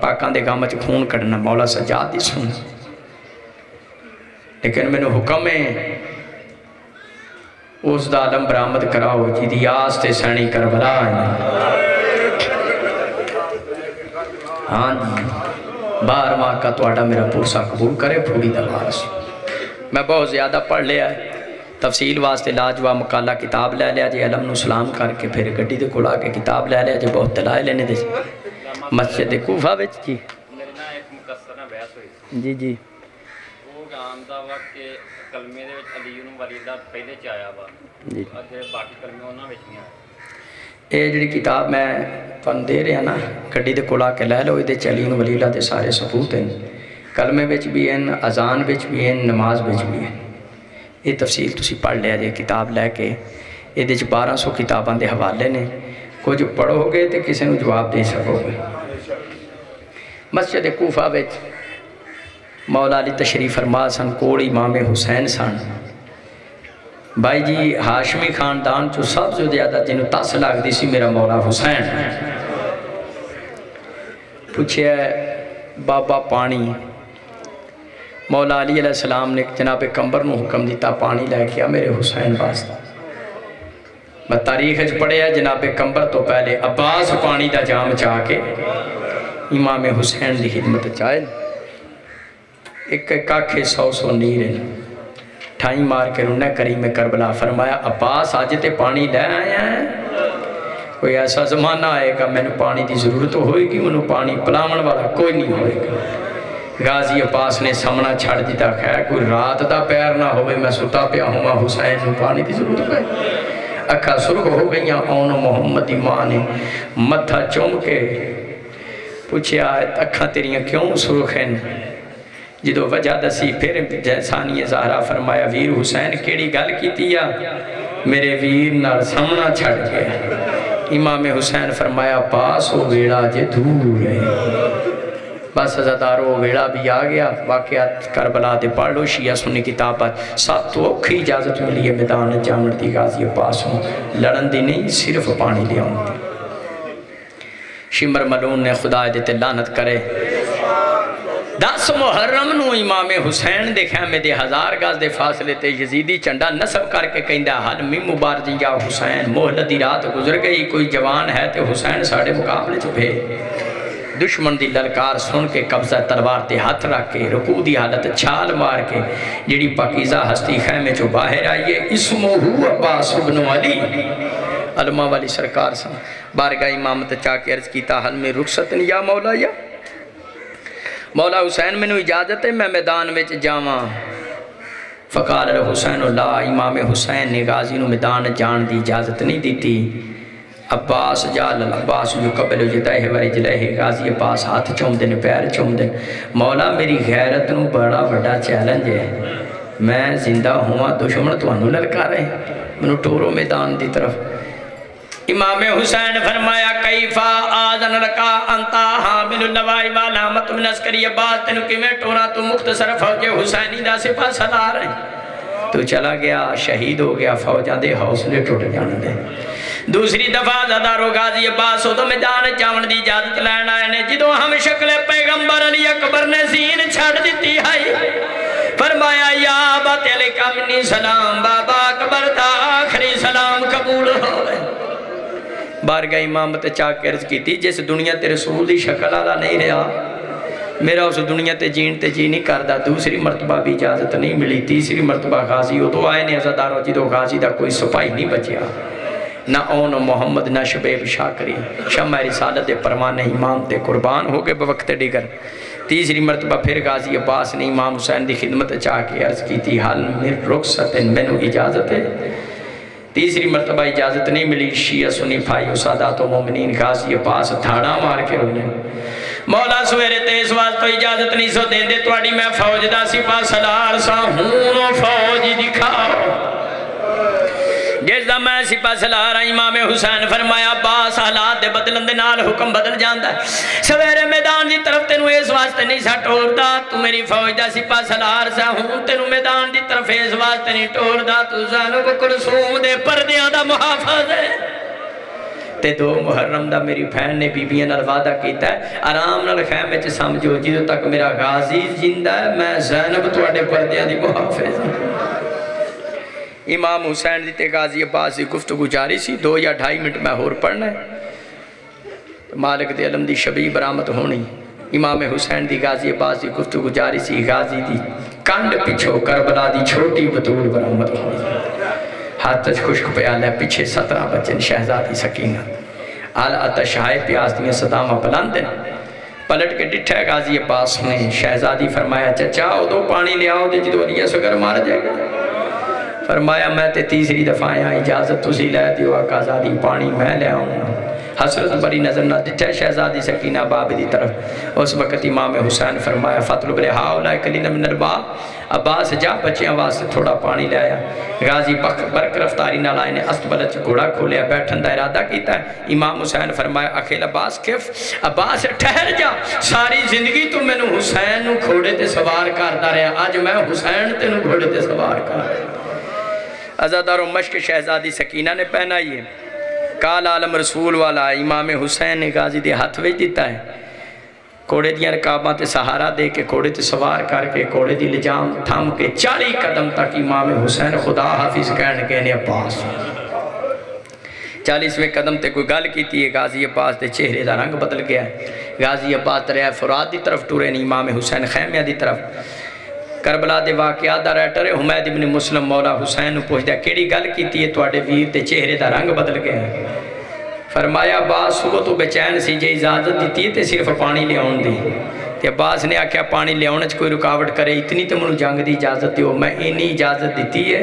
پاکان دے گامت خون کرنا مولا سجاد دی سن۔ لیکن میں نے حکم ہے، اس دا علم برامد کراؤ جی دی آس تے سنی کربلا۔ آئیں ہاں جی بار ماہ کا تو میرا پورسا قبول کرے، پھوڑی دلوار سے میں بہت زیادہ پڑھ لیا ہے۔ تفصیل واسطے لاج لاجوا مقالہ کتاب لے لیا جی علم نو سلام کر کے پھر گڈی دے کھڑا کے کتاب لے لیا جی بہت دلائے لینے دے۔ مسجد کوفہ بچ جی۔, جی۔ جی جی۔ اے جڑی کتاب میں تن دے رہے ہیں نا کڑی دے کول کے لے لو دے چلین ولیلہ دے سارے ثبوت ہیں۔ کلمے بچ بھی ہیں ازان بچ بھی ہیں نماز بچ بھی ہیں۔ ਇਹ ਤਫਸੀਲ ਤੁਸੀਂ ਪੜ੍ਹ ਲਿਆ ਜੇ, ਕਿਤਾਬ ਲੈ ਕੇ। ਇਹਦੇ ਚ 1200 ਕਿਤਾਬਾਂ ਦੇ ਹਵਾਲੇ ਨੇ। ਕੁਝ ਪੜ੍ਹੋਗੇ ਤੇ ਕਿਸੇ ਨੂੰ ਜਵਾਬ ਦੇ ਸਕੋਗੇ। ਮਸਜਿਦ ਕੂਫਾ ਵਿੱਚ ਮੌਲਾ ਅਲੀ ਤਸ਼ਰੀਫ ਫਰਮਾ ਸਨ, ਕੋਲ ਇਮਾਮ ਹੁਸੈਨ ਸਨ। ਬਾਈ ਜੀ, ਹਾਸ਼ਮੀ ਖਾਨਦਾਨ ਚੋਂ ਸਭ ਤੋਂ ਜ਼ਿਆਦਾ ਜਿਹਨੂੰ ਤਸ ਲੱਗਦੀ ਸੀ ਮੇਰਾ ਮੌਲਾ ਹੁਸੈਨ। ਪੁੱਛਿਆ, ਬਾਬਾ ਪਾਣੀ مولا علی علیہ السلام نے جناب کمبر نو حکم دیتا، پانی لے کے میرے حسین باز میں تاریخ اچھ پڑے ہے جناب کمبر تو پہلے عباس پانی دا جام چاہ کے امام حسین دی حدمت چاہے ایک ایک آکھے سو سو نیر ہے ٹھائیں مار کے رونہ کریم کربلا فرمایا، عباس، آج تے پانی لے آیا ہے کوئی ایسا زمانہ آئے گا، میں نے پانی دی ضرورت ہوئے گی انہوں پانی پلاون والا کوئی نہیں ہوئے گا۔ غازی عباس نے سمنا چھڑ دیتا، خیر، کوئی رات دا پیر نہ ہوئے، میں ستا پیا ہوں، میں حسین نو پانی دی ضرورت پہ اکھا سرخ ہو گئی اون محمد دی ماں نے متھا چوم کے آئے اکھا تیریاں کیوں سرخ ہیں؟ جدو وجہ دسی، پھر جیسانی زہرہ فرمایا، ویر حسین، کیڑی گل کی تیا میرے ویر نال سمنا چھڑ گئے امام حسین فرمایا، پاس ہو گیڑا جے دور ہے۔ بس عزادارو ویڑا بھی آ گیا واقعات کربلا دے پڑھ لو شیعہ سنی کتاب پر ساتھ تو اکھی اجازت ملی ہے میدان جامر دی غازی پاس ہوں لڑن دی نہیں صرف پانی لیا ہوں شمر ملون نے خدا دیتے لانت کرے دس محرم نو امام حسین دے خیمے دے ہزار گاز دے فاصلے تے یزیدی چندہ نصب کر کے کہیں دے حلمی مبارجی یا حسین محلتی رات گزر گئی کوئی جوان ہے تے حسین ساڑھے مقابلے چھپے دشمن دی للکار سن کے قبضہ تلوار دے ہاتھ رکھ کے رکو دی حالت چھال مار کے جڑی پاکیزہ ہستی خیمے جو باہر آئیے اسمو ہو عباس ابن علی۔ علماء والی سرکار سن۔ بارگاہ امامت چاہ کے عرض کیتا، حل میں رخصت یا مولا یا مولا حسین میں نے اجازت ہے، میں میدان میں جاواں۔ فقال حسین اللہ امام حسین نے غازی نے میدان جان دی اجازت نہیں دیتی۔ عباس جال عباس جو قبل جدائے و رجلائے غازی عباس ہاتھ چوم دن پیر چوم دن مولا میری غیرت نو بڑا بڑا چیلنج ہے۔ میں زندہ ہوا دشمن تو انہوں لڑکا رہے۔ منو ٹورو میدان دی طرف۔ امام حسین فرمایا، کیفا آدن لکا انتا حامل اللوائی والا مطمئن اسکری عباس تنو کی میں ٹورا تو مختصر فوج حسینی دا سپا سلا رہے؟ تو چلا گیا، شہید ہو گیا فوجہ دے حوصلے ٹوٹ جانے دے دوسری دفعہ زدارو غازی عباس ہو تو میں جان چاون دی اجازت لین آئے نے جدو ہم شکل پیغمبر علی اکبر نے زین چھڑ دیتی ہے فرمایا، یا بات تیلے کامنی سلام، بابا اکبر تا آخری سلام قبول ہوئے۔ بارگاہ امامت چاک عرض کی تھی جیسے دنیا تیرے سہولی شکل آلا نہیں رہا، میرا اس دنیا تے جین تے جی نہیں کردا، دوسری مرتبہ بھی اجازت نہیں ملی، تیسری مرتبہ غازی ہو تو آئے ازادار ہو جی تو غازی دا کوئی سپاہی نہیں بچیا۔ نہ اون محمد، نہ شبیب شاہ شاکری شمع رسالت پرمان امام تے قربان ہو گئے بوقت ڈگر۔ تیزری مرتبہ پھر غازی عباس نے امام حسین دی خدمت چاہ کے عرض کی تھی حال میں رخصت مینو اجازت ہے؟ تیسری مرتبہ اجازت نہیں ملی، شیعہ سنی بھائی و سادات و مومنین غازی عباس دھاڑا مار کے رونے مولا سویرے تیز واس واسطہ اجازت نہیں سو دیندے توڑی میں فوج دا سپاہ سلار سا ہوں، فوج دکھاؤ۔ جس میں سپا سلار امام حسین فرمایا باس حالات دے بدلن دے نال حکم بدل جاندہ ہے۔ سویرے میدان دی طرف تینو اس واسطے نہیں سا ٹوڑ دا تو میری فوج دا سپا سلار سا ہوں۔ تینو میدان دی طرف اس واسطے نہیں ٹوڑ دا تو زالو کو کلسوم دے پردیاں دا محافظ ہے۔ تے دو محرم دا میری بہن نے بی بی نال وعدہ کیتا ہے۔ آرام نال خیمے وچ سمجھو جیدو تک میرا غازی زندہ ہے، میں زینب تواڈے پردیاں دی محافظ ہوں۔ امام حسین دیتے غازی عباس دی گفتگو جاری سی، دو یا ڈھائی منٹ میں ہور پڑھنا ہے۔ مالک دی علم دی شبی برامت ہونی۔ امام حسین دی غازی عباس دی گفتگو جاری سی، غازی دی کانڈ پیچھو کربلا دی چھوٹی بطول برامت ہونی۔ ہاتھ تج خشک پیالہ پیچھے سترہ بچن شہزادی سکینہ۔ آل آتا اتشہائے پیاس دیاں صدامہ بلند ہیں۔ پلٹ کے ڈٹھا ہے غازی عباس نے شہزادی فرمایا، چچا او دو پانی لیاو دے، جدو علیہ سگر مار جائے گا۔ فرمایا، میں تے تیسری دفعہ آیا اجازت تسی لے دیو، آقا زادی پانی میں لے آؤں۔ حسرت بری نظر نہ ڈٹھا شہزادی سکینہ باب دی طرف۔ اس وقت امام حسین فرمایا فتل بلے ہاؤ لائے کلینا من الباب، عباس جا، بچیاں واسطے تھوڑا پانی لے آیا۔ غازی برک رفتاری نہ لائے نے استبلت گھوڑا کھولیا، بیٹھن دا ارادہ کیتا ہے۔ امام حسین فرمایا اخیل عباس کف عباس، ٹھہر جا، ساری زندگی تو میں نے حسین نو گھوڑے تے سوار کرتا رہا آج میں حسین تے نو گھوڑے تے سوار کر ازادار و مشک شہزادی سکینہ نے پہنائی ہے۔ کال عالم رسول والا امام حسین نے غازی دے ہاتھ ویج دیتا ہے۔ کوڑے دیاں رکاباں تے سہارا دے کے کوڑے تے سوار کر کے کوڑے دی لجام تھام کے چالی قدم تک امام حسین خدا حافظ کہنے کے نے پاس چالیسویں قدم تے کوئی گل کی تھی غازی عباس دے چہرے دا رنگ بدل گیا ہے۔ غازی عباس تریا فراد دی طرف ٹورے نہیں امام حسین خیمیہ دی طرف۔ کربلا دے واقعات دا ریٹر حمید ابن مسلم مولا حسین نو پوچھ دیا کیڑی گل کی تھی تواڈے ویر تے چہرے دا رنگ بدل گیا ہے۔ فرمایا عباس صبح تو بے چین سی جے اجازت دیتی ہے تے صرف پانی لے آن دی تے عباس نے آکھیا، پانی لے آنے کوئی رکاوٹ کرے، اتنی تے منو جنگ دی اجازت دیو، میں اینی اجازت دیتی ہے۔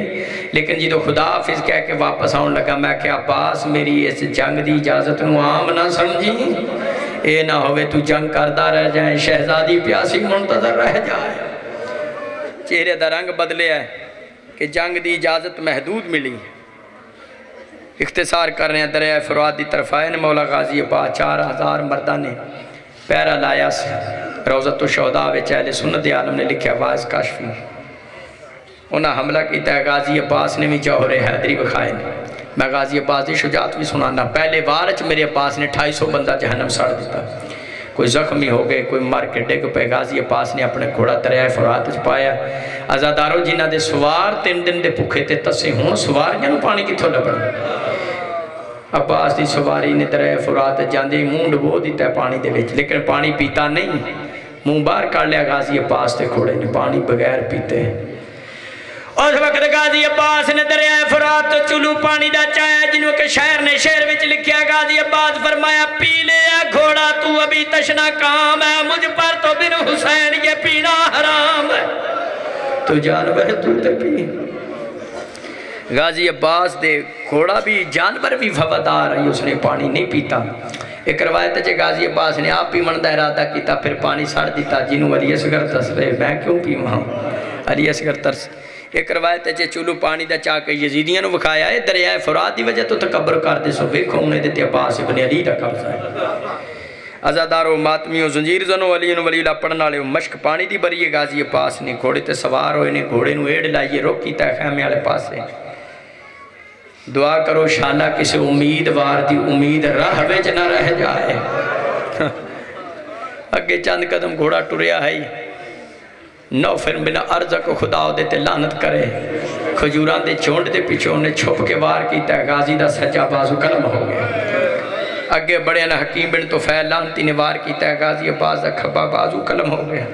لیکن جی تو خدا حافظ کہہ کے واپس آن لگا، میں کہا عباس میری اس جنگ دی اجازت نو عام نہ سمجھی۔ اے نہ ہوئے تو جنگ کردہ رہ جائیں، شہزادی پیاسی منتظر رہ جائے۔ چہرے دا رنگ بدلے ہے کہ جنگ دی اجازت محدود ملی۔ اختصار کر رہے ہیں دریائے فراد دی طرف آئے مولا غازی با چار ہزار مردہ نے پیرا لایا سے روزت و شہدہ وچ اہل سنت عالم نے لکھیا واز کاشفی۔ انہا حملہ کیتا ہے، غازی عباس نے بھی جوہر حیدری بخائے نے۔ میں غازی عباس دی شجاعت بھی سنانا، پہلے وارچ میرے عباس نے ٹھائی سو بندہ جہنم ساڑ دیتا کوئی زخمی ہو گئے، کوئی مر کے ڈگ پہ غازی عباس نے اپنے گھوڑا دریائے فرات وچ پایا۔ ازادارو جنہ دے سوار تین دن دے پکھے تے تسے ہوں سوار جنو پانی کی تھو لبڑا عباس دی سواری نے دریائے فرات جاندے مونڈ وہ دیتا ہے پانی دے وچ، لیکن پانی پیتا نہیں۔ مون بار کر لیا، غازی عباس تے کھوڑے نے پانی بغیر پیتے۔ ہیں اس وقت غازی عباس نے دریائے فرات تو چلو پانی دا چایا، جنہوں کے شہر نے شہر وچ لکھیا، غازی عباس فرمایا پی لے گھوڑا، تو ابھی تشنا کام ہے، مجھ پر تو بن حسین یہ پینا حرام ہے۔ تو جانور تو تے پی۔ غازی عباس دے گھوڑا بھی جانور بھی فوادار ہے، اس نے پانی نہیں پیتا۔ ایک روایت ہے غازی عباس نے آپ پیمن دا ارادہ کیتا، پھر پانی سڑ دیتا، جنہوں علی اصغر ترس رہے، میں کیوں پی وہاں علی اصغر ترس ایک روایت ہے چلو پانی دا چاہ کے یزیدیاں نو بکھایا ہے، دریائے فرات دی وجہ تو تکبر کر دے سو، ویکھو انہیں دیتے عباس ابن علی دا قبضہ ہے۔ ازادارو ماتمیو زنجیر زنو علی نو ولی اللہ پڑھنا لے مشک پانی دی بری غازی پاس نے گھوڑے تے سوار ہوئے نے، گھوڑے نو ایڈ لائیے، روکی تا خیمے والے پاس سے دعا کرو شالہ کسی امیدوار دی امید راہ وچ نہ رہ جائے۔ *laughs* اگے چند قدم گھوڑا ٹریا ہے۔ نو پھر بنا عرض کو خدا دیتے لانت کرے۔ خجوران دے چونڈ دے پیچھے انہیں چھپ کے وار کیتا ہے۔ غازی دا سجا بازو کلم ہو گیا۔ اگے بڑے نا حکیم بن تو فیل لانتی نے وار کیتا ہے۔ غازی باز دا کھبا بازو کلم ہو گیا۔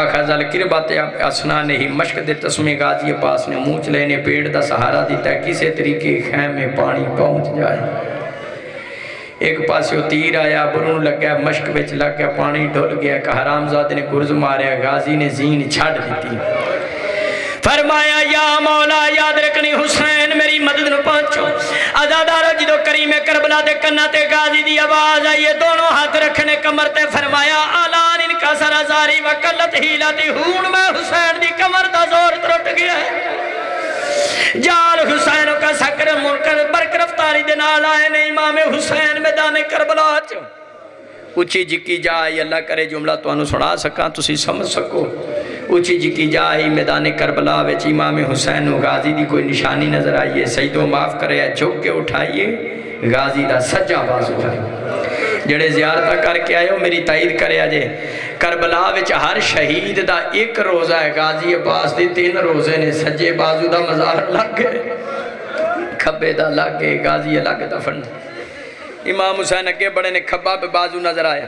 آخر ذال کربات اسنا نے ہی مشک دے تسمی غازی پاس نے موچ لینے پیڑ دا سہارا دیتا ہے۔ کسے طریقے خیم میں پانی پہنچ جائے۔ ایک پاس یو تیر آیا، برون لگ گیا مشک بچ لگ گیا پانی ڈھول گیا، کہ حرام زادے نے گرز ماریا، غازی نے زین چھڑ دیتی۔ فرمایا، یا مولا، یاد رکھنی حسین، میری مدد نو پہنچو۔ ازادارو جدو کریم کربلا دے کنہ تے غازی دی آواز آئیے دونوں ہاتھ رکھنے کمر تے فرمایا، آلان ان کا سر ازاری وکلت ہیلاتی ہون میں حسین دی کمر دا زور ترٹ گیا ہے۔ جال حسین کا سکر منکر برک رفتاری دے نال آئے نے امام حسین میدان کربلا چو اچھی جکی جی جائے، اللہ کرے جملہ تو انو سنا سکا تسی سمجھ سکو۔ اچھی جکی جی جائے میدان کربلا ویچ امام حسین و غازی دی کوئی نشانی نظر آئیے سیدو معاف کرے، جھک کے اٹھائیے، غازی دا سجا بازو ہے جڑے زیارتہ کر کے آئے ہو میری تائید کرے آجے کربلا وچ ہر شہید دا ایک روزہ ہے غازی عباس دی تین روزے نے سجے بازو دا مزار لگ گئے کھبے دا لگ گئے غازی لگ دفن امام حسین اگے بڑے نے کھبا پہ بازو نظر آیا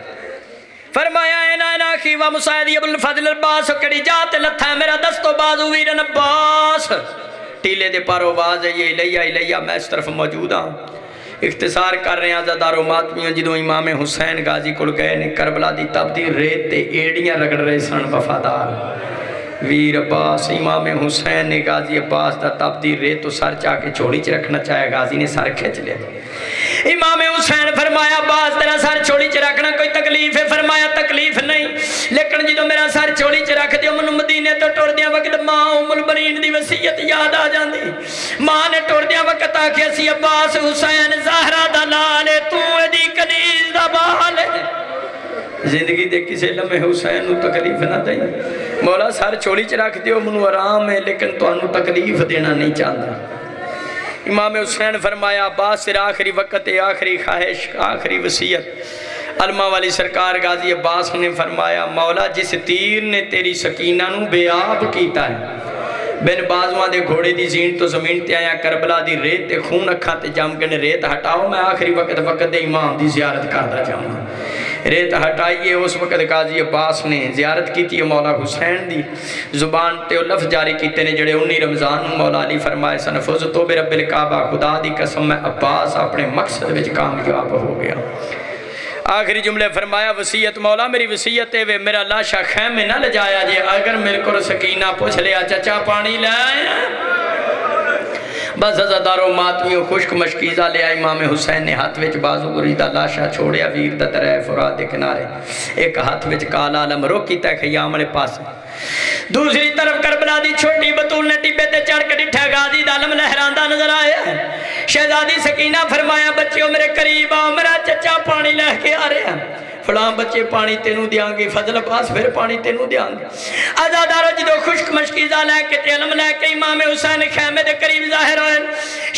فرمایا اے نائنا خیوہ مسائدی ابو الفضل الباس کڑی جاتے لتھا ہے میرا دست و بازو ویرن عباس ٹیلے دے پر آواز ہے یہ الیہ الیہ میں اس طرف موجود ہوں اختصار کر رہے ہیں آزادار و ماتمیوں جدو امام حسین غازی کل گئے نے کربلا دی تبدیل، ریت تے ایڑیاں رگڑ رہے سن وفادار۔ ویر عباس، امام حسین نے غازی عباس دا تبدیل، ریت تو سر چاہ کے چھوڑی چ رکھنا چاہے، غازی نے سر کھچ لیا۔ امام حسین فرمایا، عباس تیرا سر چھوڑی چ رکھنا کوئی تکلیف ہے؟ فرمایا، تکلیف نہیں، لیکن جدو میرا سر چھوڑی چ رکھ دیو منو مدینے تو ٹوڑ دیا، وقت ماں ام البرین وسیعت یاد آ جاندی۔ ماں نے ٹوڑ دیا وقت آکھے سی عباس حسین زہرہ دا لالے تو دی کنیز دا بالے زندگی دے کسے لمحے حسین نو تکلیف نہ دیں مولا سر چھوڑی چ رکھ دیو منو آرام ہے، لیکن تو انو تکلیف دینا نہیں چاہتا امام حسین فرمایا، عباس سر آخری وقت آخری خواہش، آخری وسیعت علمہ والی سرکار غازی عباس نے فرمایا، مولا جس تیر نے تیری سکینہ نو بے آب کیتا ہے بین بازوان دے گھوڑے دی زین تو زمین تے آیا کربلا دی ریت تے خون اکھاں تے جم کے ریت ہٹاؤ، میں آخری وقت وقت دے امام دی زیارت کردہ جاؤں ریت ہٹائیے، اس وقت قاضی عباس نے زیارت کی تھی مولا حسین دی۔ زبان تے و لفظ جاری کیتے نے جڑے انی رمضان مولا علی فرمائے سنفوز تو بے رب القعبہ خدا دی قسم، میں عباس اپنے مقصد وچ کامیاب ہو گیا۔ آخری جملے فرمایا وسیعت مولا میری وسیعت ہے میرا لاشا خیم میں نہ لجایا جے، اگر میرے کو سکینہ پوچھ لیا، چچا پانی لے آیا؟ بس ازادارو ماتمیوں خشک مشکیزہ لے آئی۔ امام حسین نے ہاتھ وچ بازو گریدہ لاشا چھوڑیا۔ ویر دا درہ فراد دے کنارے۔ ایک ہاتھ وچ کالا علم روکی تے خیام لے پاس۔ دوسری طرف کربلا دی چھوٹی بطول نے ٹیبے تے چڑھ کے ڈٹھا غازی دا علم لہراندہ نظر آیا شہزادی سکینہ فرمایا بچیوں میرے قریب آؤ، میرا چچا پانی لہ کے آ رہے ہیں۔ فلاں بچے پانی تینوں دیاں گی فضل پاس پھر پانی تینوں دیاں گی آزادارو جدو خشک مشکیزہ لے کے علم لے کے امام حسین خیمے دے قریب ظاہر ہوئے۔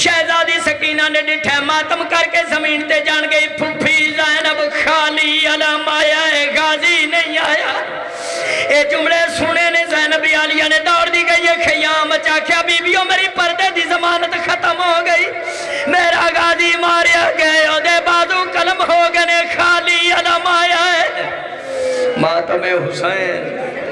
شہزادی سکینہ نے ڈٹھے ماتم کر کے زمین تے جان گئی پھوپھی زینب خالی علم آیا ہے غازی نہیں آیا۔ اے جملے سنے نے زینبی علیہ نے دوڑ دی گئی۔ ہے خیام چاکیا بی بیو میری پردے دی زمانت ختم ہو گئی۔ میرا غازی ماریا گئے او دے علم ہو گئے خالی علم آیا ہے۔ ماتم حسین